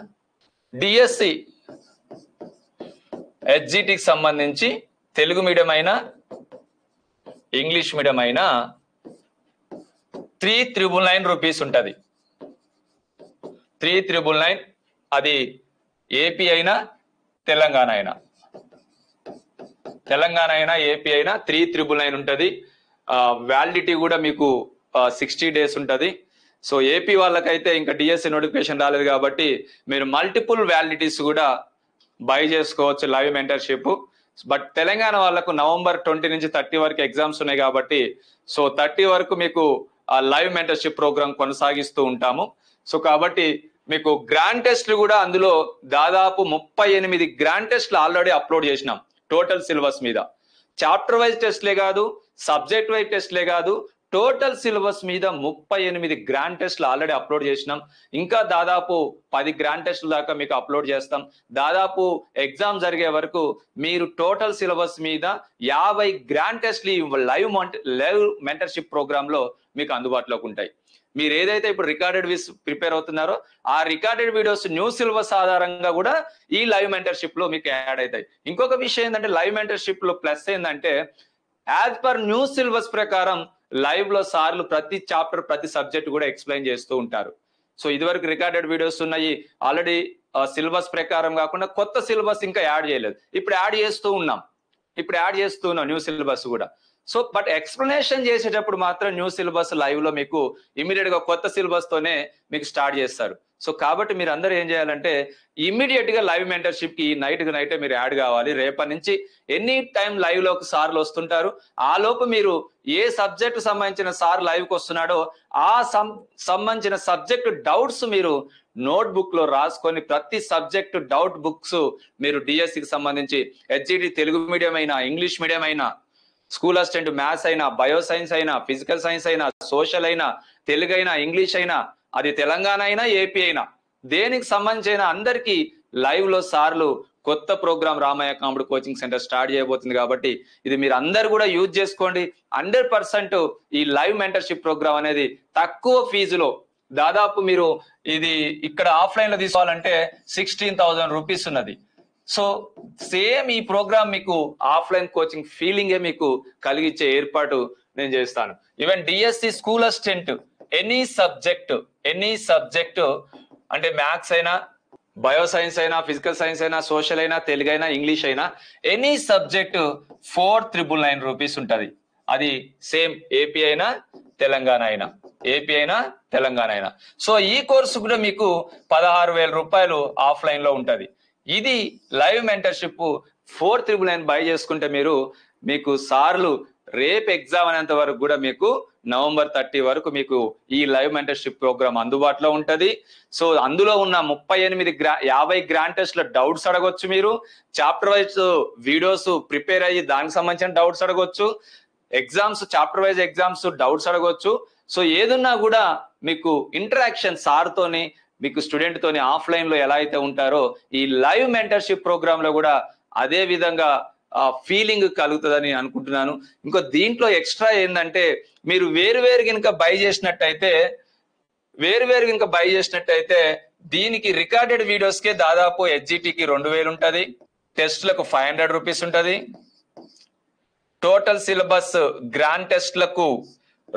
డిఎస్సి హెచ్జిటికి సంబంధించి తెలుగు మీడియం అయినా ఇంగ్లీష్ మీడియం అయినా త్రీ త్రిబుల్ నైన్ రూపీస్ ఉంటుంది. త్రీ త్రిబుల్ నైన్ అది ఏపీ అయినా తెలంగాణ అయినా. తెలంగాణ అయినా ఏపీ అయినా త్రీ త్రిబుల్ నైన్ ఉంటుంది. వ్యాలిడిటీ కూడా మీకు సిక్స్టీ డేస్ ఉంటుంది. సో ఏపీ వాళ్ళకైతే ఇంకా డిఎస్సి నోటిఫికేషన్ రాలేదు కాబట్టి మీరు మల్టిపుల్ వ్యాలిడిటీస్ కూడా బై చేసుకోవచ్చు లైవ్ మెంటర్షిప్ బట్ తెలంగాణ వాళ్ళకు నవంబర్ ట్వంటీ నుంచి థర్టీ వరకు ఎగ్జామ్స్ ఉన్నాయి కాబట్టి సో థర్టీ వరకు మీకు లైవ్ మెంటర్షిప్ ప్రోగ్రామ్ కొనసాగిస్తూ ఉంటాము. సో కాబట్టి మీకు గ్రాండ్ టెస్ట్లు కూడా అందులో దాదాపు ముప్పై ఎనిమిది గ్రాండ్ టెస్ట్లు ఆల్రెడీ అప్లోడ్ చేసినాం. టోటల్ సిలబస్ మీద. చాప్టర్ వైజ్ టెస్ట్లే కాదు సబ్జెక్ట్ వైజ్ టెస్ట్లే కాదు టోటల్ సిలబస్ మీద ముప్పై ఎనిమిది గ్రాండ్ టెస్ట్లు ఆల్రెడీ అప్లోడ్ చేసినాం. ఇంకా దాదాపు పది గ్రాండ్ టెస్ట్ల దాకా మీకు అప్లోడ్ చేస్తాం. దాదాపు ఎగ్జామ్ జరిగే వరకు మీరు టోటల్ సిలబస్ మీద యాభై గ్రాండ్ టెస్ట్లు లైవ్ లైవ్ మెంటర్షిప్ ప్రోగ్రామ్లో మీకు అందుబాటులోకి ఉంటాయి. మీరు ఏదైతే ఇప్పుడు రికార్డెడ్ వీస్ ప్రిపేర్ అవుతున్నారో ఆ రికార్డెడ్ వీడియోస్ న్యూ సిలబస్ ఆధారంగా కూడా ఈ లైవ్ మెంటర్షిప్లో మీకు యాడ్ అవుతాయి. ఇంకొక విషయం ఏంటంటే లైవ్ మెంటర్షిప్లో ప్లస్ ఏంటంటే యాజ్ పర్ న్యూ సిలబస్ ప్రకారం లైవ్లో సార్లు ప్రతి చాప్టర్ ప్రతి సబ్జెక్ట్ కూడా ఎక్స్ప్లెయిన్ చేస్తూ ఉంటారు. సో ఇదివరకు రికార్డెడ్ వీడియోస్ ఉన్నాయి. ఆల్రెడీ సిలబస్ ప్రకారం కాకుండా కొత్త సిలబస్ ఇంకా యాడ్ చేయలేదు. ఇప్పుడు యాడ్ చేస్తూ ఉన్నాం. ఇప్పుడు యాడ్ చేస్తూ ఉన్నాం న్యూ సిలబస్ కూడా. సో బట్ ఎక్స్ప్లెనేషన్ చేసేటప్పుడు మాత్రం న్యూ సిలబస్ లైవ్లో మీకు ఇమీడియట్గా కొత్త సిలబస్ తోనే మీకు స్టార్ట్ చేస్తారు. సో కాబట్టి మీరు అందరూ ఏం చేయాలంటే ఇమీడియట్గా లైవ్ మెంటర్షిప్కి నైట్కి నైట్ మీరు యాడ్ కావాలి. రేపటి నుంచి ఎనీ టైం లైవ్లో సార్లు వస్తుంటారు. ఆ లోపు మీరు ఏ సబ్జెక్ట్ సంబంధించిన సార్ లైవ్కి వస్తున్నాడో ఆ సంబంధించిన సబ్జెక్ట్ డౌట్స్ మీరు నోట్ బుక్లో రాసుకొని ప్రతి సబ్జెక్ట్ డౌట్ బుక్స్ మీరు డిఎస్సి కి సంబంధించి హెచ్జిడి తెలుగు మీడియం అయినా ఇంగ్లీష్ మీడియం అయినా స్కూల్ అసిస్టెంట్ మ్యాథ్స్ అయినా బయో సైన్స్ అయినా ఫిజికల్ సైన్స్ అయినా సోషల్ అయినా తెలుగు అయినా ఇంగ్లీష్ అయినా అది తెలంగాణ అయినా ఏపీ అయినా దేనికి సంబంధించిన అందరికీ లైవ్లో సార్లు కొత్త ప్రోగ్రామ్ రామయ్య కాముడు కోచింగ్ సెంటర్ స్టార్ట్ చేయబోతుంది కాబట్టి ఇది మీరు అందరు కూడా యూజ్ చేసుకోండి. హండ్రెడ్ పర్సెంట్ ఈ లైవ్ మెంటర్షిప్ ప్రోగ్రామ్ అనేది తక్కువ ఫీజులో దాదాపు మీరు ఇది ఇక్కడ ఆఫ్లైన్లో తీసుకోవాలంటే సిక్స్టీన్ థౌసండ్ రూపీస్ ఉన్నది. సో సేమ్ ఈ ప్రోగ్రామ్ మీకు ఆఫ్లైన్ కోచింగ్ ఫీలింగే మీకు కలిగించే ఏర్పాటు నేను చేస్తాను. Even DSC school assistant any subject any subject అంటే మ్యాథ్స్ అయినా బయో సైన్స్ అయినా ఫిజికల్ సైన్స్ అయినా సోషల్ అయినా తెలుగు అయినా ఇంగ్లీష్ అయినా any subject four triple nine rupees ఉంటుంది. అది సేమ్ ఏపీ అయినా తెలంగాణ అయినా ఏపీ అయినా తెలంగాణ అయినా. సో ఈ కోర్సు కూడా మీకు పదహారు వేల రూపాయలు ఆఫ్లైన్లో ఇది live mentorship four triple nine buy చేసుకుంటే మీరు మీకు సార్లు రేపు ఎగ్జామ్ అనేంత వరకు కూడా మీకు నవంబర్ థర్టీ వరకు మీకు ఈ లైవ్ మెంటర్షిప్ ప్రోగ్రామ్ అందుబాటులో ఉంటుంది. సో అందులో ఉన్న ముప్పై ఎనిమిది గ్రా యాభై గ్రాండ్లో డౌట్స్ అడగొచ్చు మీరు. చాప్టర్ వైజ్ వీడియోస్ ప్రిపేర్ అయ్యి దానికి సంబంధించిన డౌట్స్ అడగొచ్చు. Exams chapter wise exams doubts అడగొచ్చు. సో ఏదున్నా కూడా మీకు ఇంటరాక్షన్ సార్తోని మీకు స్టూడెంట్ తోని ఆఫ్లైన్లో ఎలా అయితే ఉంటారో ఈ లైవ్ మెంటర్షిప్ ప్రోగ్రామ్లో కూడా అదే విధంగా ఫీలింగ్ కలుగుతుందని అనుకుంటున్నాను. ఇంకో దీంట్లో ఎక్స్ట్రా ఏంటంటే మీరు వేరు వేరు కనుక బై చేసినట్టయితే వేరు వేరు కనుక బై చేసినట్టయితే దీనికి రికార్డెడ్ వీడియోస్ కే దాదాపు ఎస్జిటికి రెండు వేలు ఉంటుంది. టెస్ట్లకు ఫైవ్ హండ్రెడ్ రూపీస్ ఉంటుంది. టోటల్ సిలబస్ గ్రాండ్ టెస్ట్లకు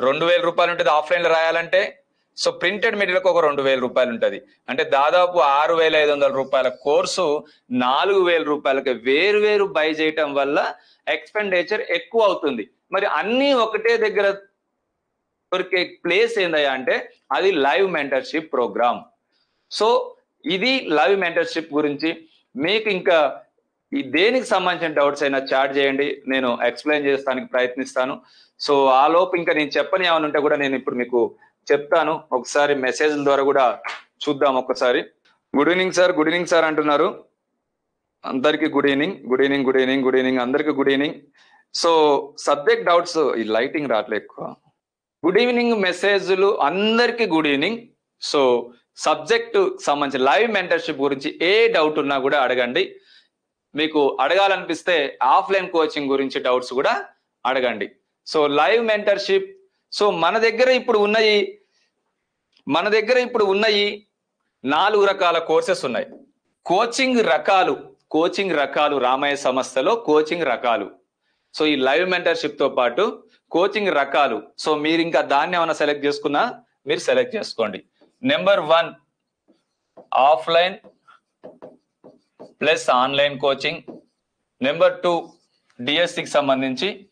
రెండు వేల రూపాయలు ఉంటుంది. ఆఫ్లైన్లో రాయాలంటే సో ప్రింటెడ్ మెటీరియల్కి ఒక రెండు వేల రూపాయలు ఉంటుంది. అంటే దాదాపు ఆరు వేల ఐదు వందల రూపాయల కోర్సు నాలుగు వేల రూపాయలకి వేరు వేరు బై చేయటం వల్ల ఎక్స్పెండిచర్ ఎక్కువ అవుతుంది. మరి అన్ని ఒకటే దగ్గర దొరికే ప్లేస్ ఏందయ్యా అంటే అది లైవ్ మెంటర్షిప్ ప్రోగ్రామ్ సో ఇది లైవ్ మెంటర్షిప్ గురించి మీకు ఇంకా ఈ దేనికి సంబంధించిన డౌట్స్ అయినా చాట్ చేయండి. నేను ఎక్స్ప్లెయిన్ చేస్తానికి ప్రయత్నిస్తాను. సో ఆ లోపు ఇంకా నేను చెప్పని ఏమైనా ఉంటే కూడా నేను ఇప్పుడు మీకు చెప్తాను. ఒకసారి మెసేజ్ల ద్వారా కూడా చూద్దాం ఒక్కసారి. Good evening sir good evening sir అంటున్నారు. అందరికి good evening good evening good evening good evening అందరికి good evening so subject doubts ఈ లైటింగ్ రావట్లే ఎక్కువ. గుడ్ ఈవినింగ్ మెసేజ్లు అందరికి గుడ్ ఈవినింగ్ సో సబ్జెక్ట్ సంబంధించి లైవ్ మెంటర్షిప్ గురించి ఏ డౌట్ ఉన్నా కూడా అడగండి. మీకు అడగాలనిపిస్తే ఆఫ్లైన్ కోచింగ్ గురించి డౌట్స్ కూడా అడగండి. సో లైవ్ మెంటర్షిప్ సో మన దగ్గర ఇప్పుడు ఉన్నాయి మన దగ్గర ఇప్పుడు ఉన్నాయి నాలుగు రకాల కోర్సెస్ ఉన్నాయి. కోచింగ్ రకాలు కోచింగ్ రకాలు రామయ్య సంస్థలో కోచింగ్ రకాలు. సో ఈ లైవ్ మెంటర్షిప్తో పాటు కోచింగ్ రకాలు. సో మీరు ఇంకా దాన్ని ఏమైనా సెలెక్ట్ చేసుకున్నా మీరు సెలెక్ట్ చేసుకోండి. Number one offline plus online coaching. Number two డిఎస్సికి సంబంధించి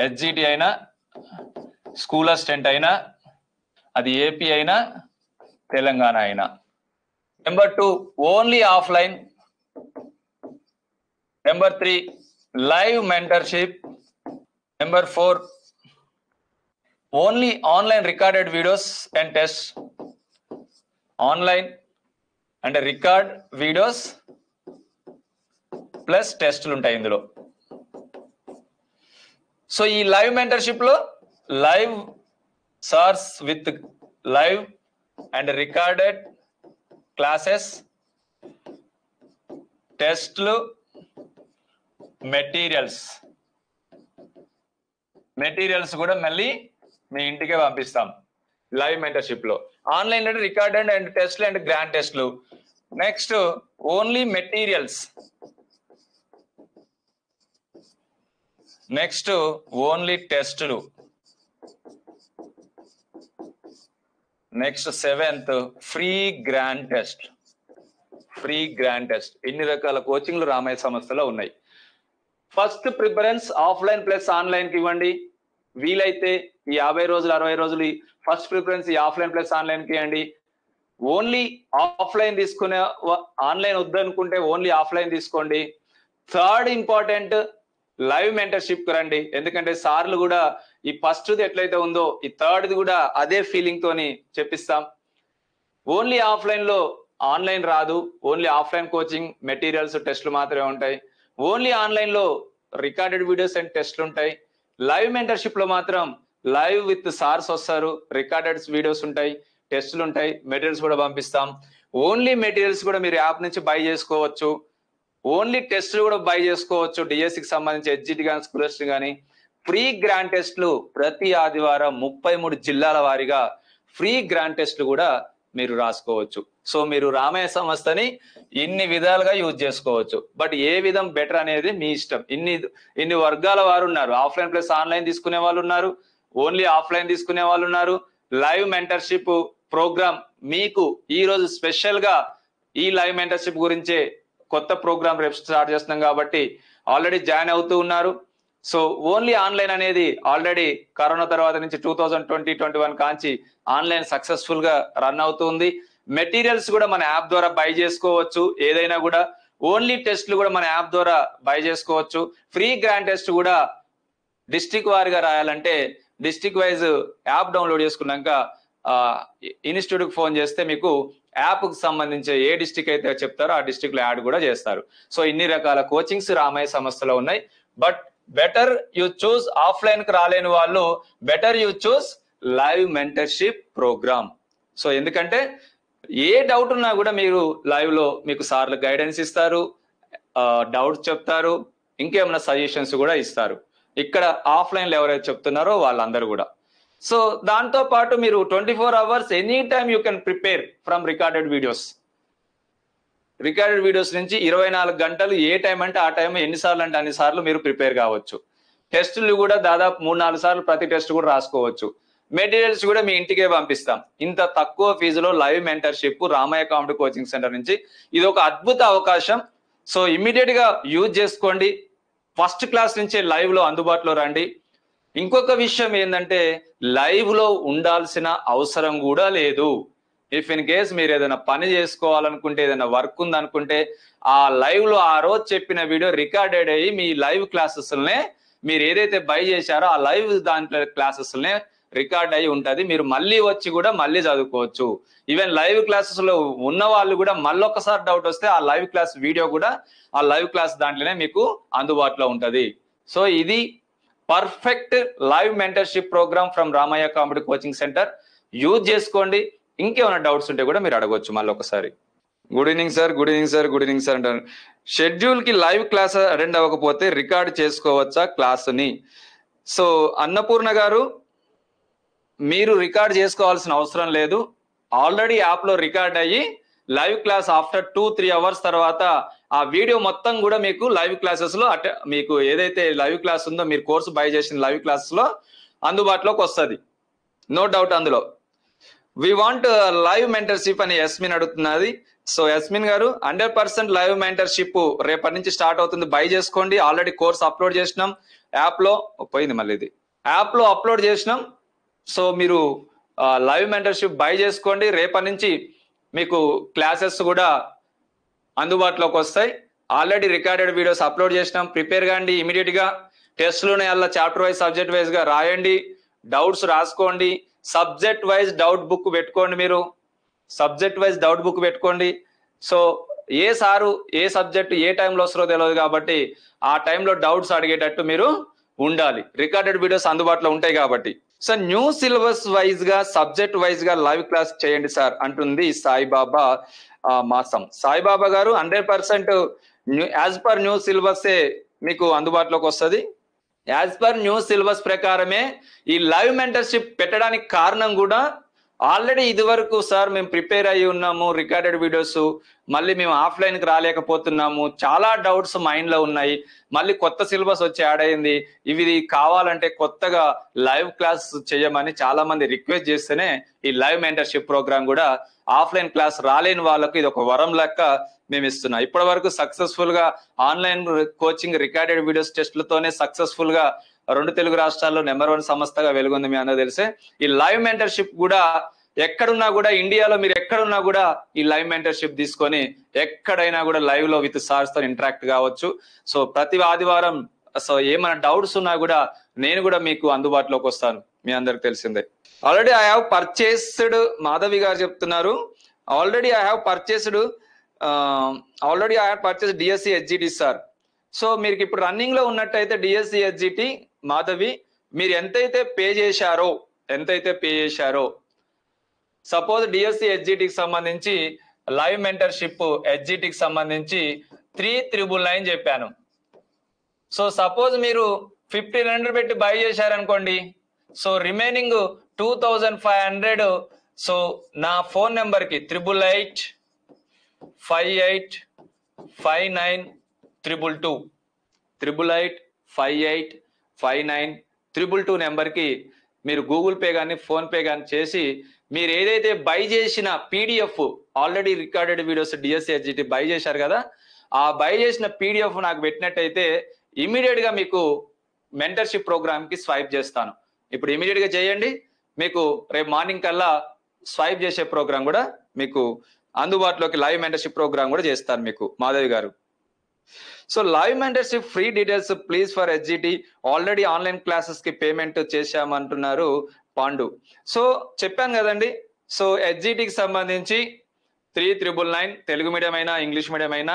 హెచ్జిటి అయినా స్కూల్ అసిస్టెంట్ అయినా అది ఏపీ అయినా తెలంగాణ అయినా. Number two only offline number three live mentorship number four only online recorded videos and test online అంటే రికార్డ్ వీడియోస్ ప్లస్ టెస్టులు ఉంటాయి ఇందులో. సో ఈ live మెంటర్షిప్లో live sirs with live and recorded classes టెస్ట్లు మెటీరియల్స్. మెటీరియల్స్ కూడా మళ్ళీ మీ ఇంటికే పంపిస్తాం లైవ్ మెంటర్షిప్లో ఆన్లైన్ అంటే రికార్డెడ్ అండ్ టెస్ట్లు అండ్ గ్రాండ్ టెస్ట్లు. Next only materials. Next only టెస్టులు. Next seventh free grand test free grand test ఎన్ని రకాల కోచింగ్లు రామయ్య సంస్థలో ఉన్నాయి? ఫస్ట్ ప్రిఫరెన్స్ ఆఫ్లైన్ ప్లస్ ఆన్లైన్కి ఇవ్వండి. వీలైతే ఈ యాభై రోజులు అరవై రోజులు ఫస్ట్ ప్రిఫరెన్స్ ఈ ఆఫ్లైన్ ప్లస్ ఆన్లైన్కి ఇవ్వండి. ఓన్లీ ఆఫ్లైన్ తీసుకునే ఆన్లైన్ వద్దనుకుంటే ఓన్లీ ఆఫ్లైన్ తీసుకోండి. థర్డ్ ఇంపార్టెంట్ లైవ్ మెంటర్షిప్కు రండి. ఎందుకంటే సార్లు కూడా ఈ ఫస్ట్ ఎట్లయితే ఉందో ఈ థర్డ్ కూడా అదే ఫీలింగ్ తోని చెప్పిస్తాం. ఓన్లీ ఆఫ్లైన్లో ఆన్లైన్ రాదు. ఓన్లీ ఆఫ్లైన్ కోచింగ్ మెటీరియల్స్ టెస్ట్లు మాత్రమే ఉంటాయి. ఓన్లీ ఆన్లైన్లో రికార్డెడ్ వీడియోస్ అండ్ టెస్ట్లు ఉంటాయి. లైవ్ మెంటర్షిప్లో మాత్రం లైవ్ విత్ సార్స్ వస్తారు. రికార్డెడ్ వీడియోస్ ఉంటాయి. టెస్ట్లు ఉంటాయి. మెటీరియల్స్ కూడా పంపిస్తాం. ఓన్లీ మెటీరియల్స్ కూడా మీరు యాప్ నుంచి బై చేసుకోవచ్చు. ఓన్లీ టెస్ట్లు కూడా బై చేసుకోవచ్చు. డిఎస్సికి సంబంధించి హెచ్జిటి కానీ స్కూలర్స్ కానీ ఫ్రీ గ్రాండ్ టెస్ట్లు ప్రతి ఆదివారం ముప్పై మూడు జిల్లాల వారీగా ఫ్రీ గ్రాండ్ టెస్ట్లు కూడా మీరు రాసుకోవచ్చు. సో మీరు రామయ్య సంస్థని ఇన్ని విధాలుగా యూజ్ చేసుకోవచ్చు. బట్ ఏ విధం బెటర్ అనేది మీ ఇష్టం. ఇన్ని ఇన్ని వర్గాల వారు ఉన్నారు. ఆఫ్లైన్ ప్లస్ ఆన్లైన్ తీసుకునే వాళ్ళు ఉన్నారు. ఓన్లీ ఆఫ్లైన్ తీసుకునే వాళ్ళు ఉన్నారు. లైవ్ మెంటర్షిప్ ప్రోగ్రామ్ మీకు ఈ రోజు స్పెషల్గా ఈ లైవ్ మెంటర్షిప్ గురించే కొత్త ప్రోగ్రామ్ రేపు స్టార్ట్ చేస్తున్నాం కాబట్టి ఆల్రెడీ జాయిన్ అవుతూ ఉన్నారు. సో ఓన్లీ ఆన్లైన్ అనేది ఆల్రెడీ కరోనా తర్వాత నుంచి two thousand twenty twenty one కాంచి ఆన్లైన్ సక్సెస్ఫుల్గా రన్ అవుతుంది మెటీరియల్స్ కూడా మన యాప్ ద్వారా బై చేసుకోవచ్చు ఏదైనా కూడా. ఓన్లీ టెస్ట్లు కూడా మన యాప్ ద్వారా బై చేసుకోవచ్చు. ఫ్రీ గ్రాండ్ టెస్ట్ కూడా డిస్టిక్ వారిగా రాయాలంటే డిస్టిక్ వైజ్ యాప్ డౌన్లోడ్ చేసుకున్నాక ఇన్స్టిట్యూట్కి ఫోన్ చేస్తే మీకు యాప్కు సంబంధించి ఏ డిస్టిక్ అయితే చెప్తారో ఆ డిస్టిక్లో యాడ్ కూడా చేస్తారు. సో ఇన్ని రకాల కోచింగ్స్ రామయ్య సంస్థలో ఉన్నాయి. బట్ బెటర్ యు చూస్ ఆఫ్లైన్కి రాలేని వాళ్ళు better you choose live mentorship program. So ఎందుకంటే ఏ డౌట్ ఉన్నా కూడా మీరు లైవ్లో మీకు సార్లు గైడెన్స్ ఇస్తారు డౌట్ చెప్తారు ఇంకేమైనా సజెషన్స్ కూడా ఇస్తారు. ఇక్కడ ఆఫ్లైన్లో ఎవరైతే చెప్తున్నారో వాళ్ళందరూ కూడా. సో దాంతో పాటు మీరు twenty four hours any time you can prepare from recorded videos. Recorded videos నుంచి ఇరవై నాలుగు గంటలు ఏ టైం అంటే ఆ టైం ఎన్నిసార్లు అంటే అన్ని సార్లు మీరు ప్రిపేర్ కావచ్చు. టెస్టులు కూడా దాదాపు మూడు నాలుగు సార్లు ప్రతి టెస్ట్ కూడా రాసుకోవచ్చు. మెటీరియల్స్ కూడా మీ ఇంటికే పంపిస్తాం. ఇంత తక్కువ ఫీజులో live mentorship Ramayya comedy coaching centre నుంచి ఇది ఒక అద్భుత అవకాశం. సో ఇమ్మీడియట్గా యూజ్ చేసుకోండి. ఫస్ట్ క్లాస్ నుంచే లైవ్లో అందుబాటులో రండి. ఇంకొక విషయం ఏంటంటే లైవ్లో ఉండాల్సిన అవసరం కూడా లేదు. ఇఫ్ ఇన్ కేస్ మీరు ఏదైనా పని చేసుకోవాలనుకుంటే ఏదైనా వర్క్ ఉందనుకుంటే ఆ లైవ్లో ఆ రోజు చెప్పిన వీడియో రికార్డెడ్ అయ్యి మీ లైవ్ క్లాసెస్లనే మీరు ఏదైతే బై చేశారో ఆ లైవ్ దాంట్లో క్లాసెస్లనే రికార్డ్ అయి ఉంటది. మీరు మళ్ళీ వచ్చి కూడా మళ్ళీ చదువుకోవచ్చు. ఈవెన్ లైవ్ క్లాసెస్లో ఉన్న వాళ్ళు కూడా మళ్ళొకసారి డౌట్ వస్తే ఆ లైవ్ క్లాస్ వీడియో కూడా ఆ లైవ్ క్లాస్ దాంట్లోనే మీకు అందుబాటులో ఉంటది. సో ఇది perfect live mentorship programme from Ramayya comedy coaching centre. Use చేసుకోండి. ఇంకేమైనా డౌట్స్ ఉంటే కూడా మీరు అడగవచ్చు మళ్ళీ ఒకసారి. Good evening sir good evening sir good evening sir అంటారు. షెడ్యూల్కి లైవ్ క్లాస్ అటెండ్ అవ్వకపోతే రికార్డ్ చేసుకోవచ్చా క్లాస్ని? సో అన్నపూర్ణ గారు మీరు రికార్డ్ చేసుకోవాల్సిన అవసరం లేదు. ఆల్రెడీ యాప్లో రికార్డ్ అయ్యి live class after two three hours తర్వాత ఆ వీడియో మొత్తం కూడా మీకు లైవ్ క్లాసెస్లో అట మీకు ఏదైతే లైవ్ క్లాస్ ఉందో మీరు కోర్సు బై చేసిన లైవ్ క్లాసెస్లో అందుబాటులోకి వస్తుంది. నో డౌట్ అందులో. వి వాంట్ లైవ్ మెంటర్షిప్ అని యస్మిన్ అడుగుతున్నది. సో యస్మిన్ గారు హండ్రెడ్ పర్సెంట్ లైవ్ మెంటర్షిప్ రేపటి నుంచి స్టార్ట్ అవుతుంది. బై చేసుకోండి. ఆల్రెడీ కోర్స్ అప్లోడ్ చేసినాం. యాప్లో పోయింది మళ్ళీ ఇది. యాప్లో అప్లోడ్ చేసినాం. సో మీరు లైవ్ మెంటర్షిప్ బై చేసుకోండి. రేపటి నుంచి మీకు క్లాసెస్ కూడా అందుబాటులోకి వస్తాయి. ఆల్రెడీ రికార్డెడ్ వీడియోస్ అప్లోడ్ చేసినాం. ప్రిపేర్ కాండి ఇమీడియట్గా. టెస్ట్లోనే అలా చాప్టర్ వైజ్ సబ్జెక్ట్ వైజ్గా రాయండి. డౌట్స్ రాసుకోండి. సబ్జెక్ట్ వైజ్ డౌట్ బుక్ పెట్టుకోండి మీరు. సబ్జెక్ట్ వైజ్ డౌట్ బుక్ పెట్టుకోండి. సో ఏ సారు ఏ సబ్జెక్ట్ ఏ టైంలో వస్తారో తెలియదు కాబట్టి ఆ టైంలో డౌట్స్ అడిగేటట్టు మీరు ఉండాలి. రికార్డెడ్ వీడియోస్ అందుబాటులో ఉంటాయి కాబట్టి. సార్ న్యూ సిలబస్ వైజ్గా సబ్జెక్ట్ వైజ్గా లైవ్ క్లాస్ చేయండి సార్ అంటుంది సాయిబాబా. మాసం. సాయిబాబా గారు hundred percent as per new syllabus మీకు అందుబాటులోకి వస్తుంది. యాజ్ పర్ న్యూ సిలబస్ ప్రకారమే ఈ లైవ్ మెంటర్షిప్ పెట్టడానికి కారణం కూడా ఆల్రెడీ ఇది వరకు సార్ మేము ప్రిపేర్ అయ్యి ఉన్నాము రికార్డెడ్ వీడియోస్ మళ్ళీ మేము ఆఫ్లైన్కి రాలేకపోతున్నాము చాలా డౌట్స్ మైండ్లో ఉన్నాయి. మళ్ళీ కొత్త సిలబస్ వచ్చి యాడ్ అయింది. ఇవి కావాలంటే కొత్తగా లైవ్ క్లాస్ చేయమని చాలా మంది రిక్వెస్ట్ చేస్తేనే ఈ లైవ్ మెంటర్షిప్ ప్రోగ్రామ్ కూడా ఆఫ్లైన్ క్లాస్ రాలేని వాళ్ళకు ఇది ఒక వరం లెక్క మేము ఇస్తున్నాం. ఇప్పటి వరకు సక్సెస్ఫుల్గా ఆన్లైన్ కోచింగ్ రికార్డెడ్ వీడియోస్ టెస్ట్లతోనే సక్సెస్ఫుల్గా రెండు తెలుగు రాష్ట్రాల్లో నెంబర్ వన్ సంస్థగా వెలుగుంది మీ అందరూ తెలిసే. ఈ లైవ్ మెంటర్షిప్ కూడా ఎక్కడున్నా కూడా ఇండియాలో మీరు ఎక్కడున్నా కూడా ఈ లైవ్ మెంటర్షిప్ తీసుకొని ఎక్కడైనా కూడా లైవ్లో విత్ సార్స్తో ఇంటరాక్ట్ కావచ్చు. సో ప్రతి ఆదివారం సో ఏమైనా డౌట్స్ ఉన్నా కూడా నేను కూడా మీకు అందుబాటులోకి వస్తాను. మీ అందరికి తెలిసిందే. Already I have purchased Madhavi గారు చెప్తున్నారు. Already I have purchased already I have purchase DSC HGT sir so మీరు ఇప్పుడు రన్నింగ్లో ఉన్నట్టయితే డిఎస్సి హెచ్జిటి మాధవి మీరు ఎంతైతే పే చేశారో ఎంతైతే పే చేశారో సపోజ్ డిఎస్సి హెచ్జిటికి సంబంధించి లైవ్ మెంటర్షిప్ హెచ్జిటికి సంబంధించి త్రీ త్రిబుల్ నైన్ చెప్పాను. సో సపోజ్ మీరు ఫిఫ్టీన్ హండ్రెడ్ పెట్టి బై చేశారనుకోండి so remaining two thousand five hundred so నా ఫోన్ నెంబర్కి triple eight five eight five nine triple two. Triple eight five eight five nine triple two నెంబర్కి మీరు గూగుల్ పే కానీ ఫోన్పే కానీ చేసి మీరు ఏదైతే బై చేసిన PDF already recorded videos DSC RGT buy చేశారు కదా ఆ బై చేసిన పీడిఎఫ్ నాకు పెట్టినట్టయితే ఇమీడియట్గా మీకు మెంటర్షిప్ ప్రోగ్రామ్కి స్వైప్ చేస్తాను. ఇప్పుడు ఇమీడియట్గా చేయండి. మీకు రేపు మార్నింగ్ కల్లా స్వైప్ చేసే ప్రోగ్రామ్ కూడా మీకు అందుబాటులోకి లైవ్ మెంటర్షిప్ ప్రోగ్రామ్ కూడా చేస్తాను మీకు. మాధవి గారు. So live mentorship free details please for HGT already online క్లాసెస్కి పేమెంట్ చేశామంటున్నారు పాండు సో చెప్పాను కదండి. సో హెచ్జిటికి సంబంధించి three triple nine Telugu medium అయినా ఇంగ్లీష్ మీడియం అయినా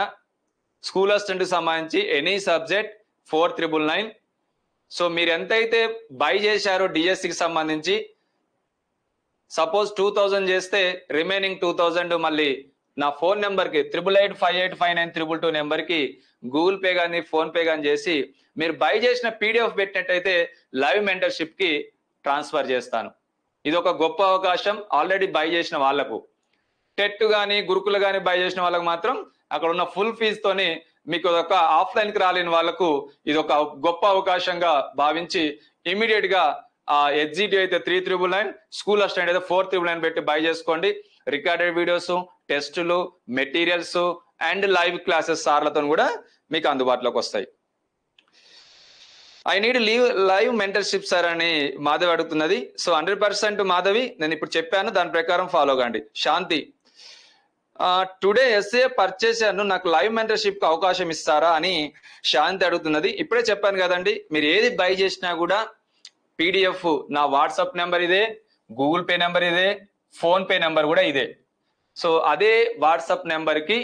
స్కూల్ అసిస్టెంట్ సంబంధించి any subject four triple nine so మీరు ఎంతైతే బై చేశారో డిఎస్సికి సంబంధించి సపోజ్ టూ థౌజండ్ చేస్తే రిమైనింగ్ టూ థౌజండ్ మళ్ళీ నా ఫోన్ నెంబర్కి triple eight five eight five nine triple two నెంబర్కి గూగుల్ పే కానీ ఫోన్ పే కానీ చేసి మీరు బై చేసిన పీడిఎఫ్ పెట్టినట్టయితే లైవ్ మెంటర్షిప్కి ట్రాన్స్ఫర్ చేస్తాను. ఇది ఒక గొప్ప అవకాశం ఆల్రెడీ బై చేసిన వాళ్ళకు టెట్ కానీ గురుకులు కానీ బై చేసిన వాళ్ళకు మాత్రం అక్కడ ఉన్న ఫుల్ తోని మీకు ఒక ఆఫ్లైన్కి రాలేని వాళ్ళకు ఇది ఒక గొప్ప అవకాశంగా భావించి ఇమీడియట్గా ఆ హెచ్జిటి అయితే three triple nine school assistant అయితే ఫోర్ త్రిబుల్ నైన్ పెట్టి బై చేసుకోండి. రికార్డెడ్ వీడియోస్ టెస్టులు మెటీరియల్స్ అండ్ లైవ్ క్లాసెస్ సార్లతో కూడా మీకు అందుబాటులోకి వస్తాయి. I need leave live mentorship sir అని మాధవి అడుగుతున్నది. సో హండ్రెడ్ పర్సెంట్ మాధవి నేను ఇప్పుడు చెప్పాను దాని ప్రకారం ఫాలో కండి. శాంతి. టుడే ఎస్ఏ పర్చేసాను నాకు లైవ్ మెంటర్షిప్కి అవకాశం ఇస్తారా అని శాంతి అడుగుతున్నది. ఇప్పుడే చెప్పాను కదండి మీరు ఏది బై చేసినా కూడా పీడిఎఫ్ నా వాట్సాప్ నెంబర్ ఇదే గూగుల్ పే నెంబర్ ఇదే ఫోన్ పే నెంబర్ కూడా ఇదే. సో అదే వాట్సాప్ నెంబర్కి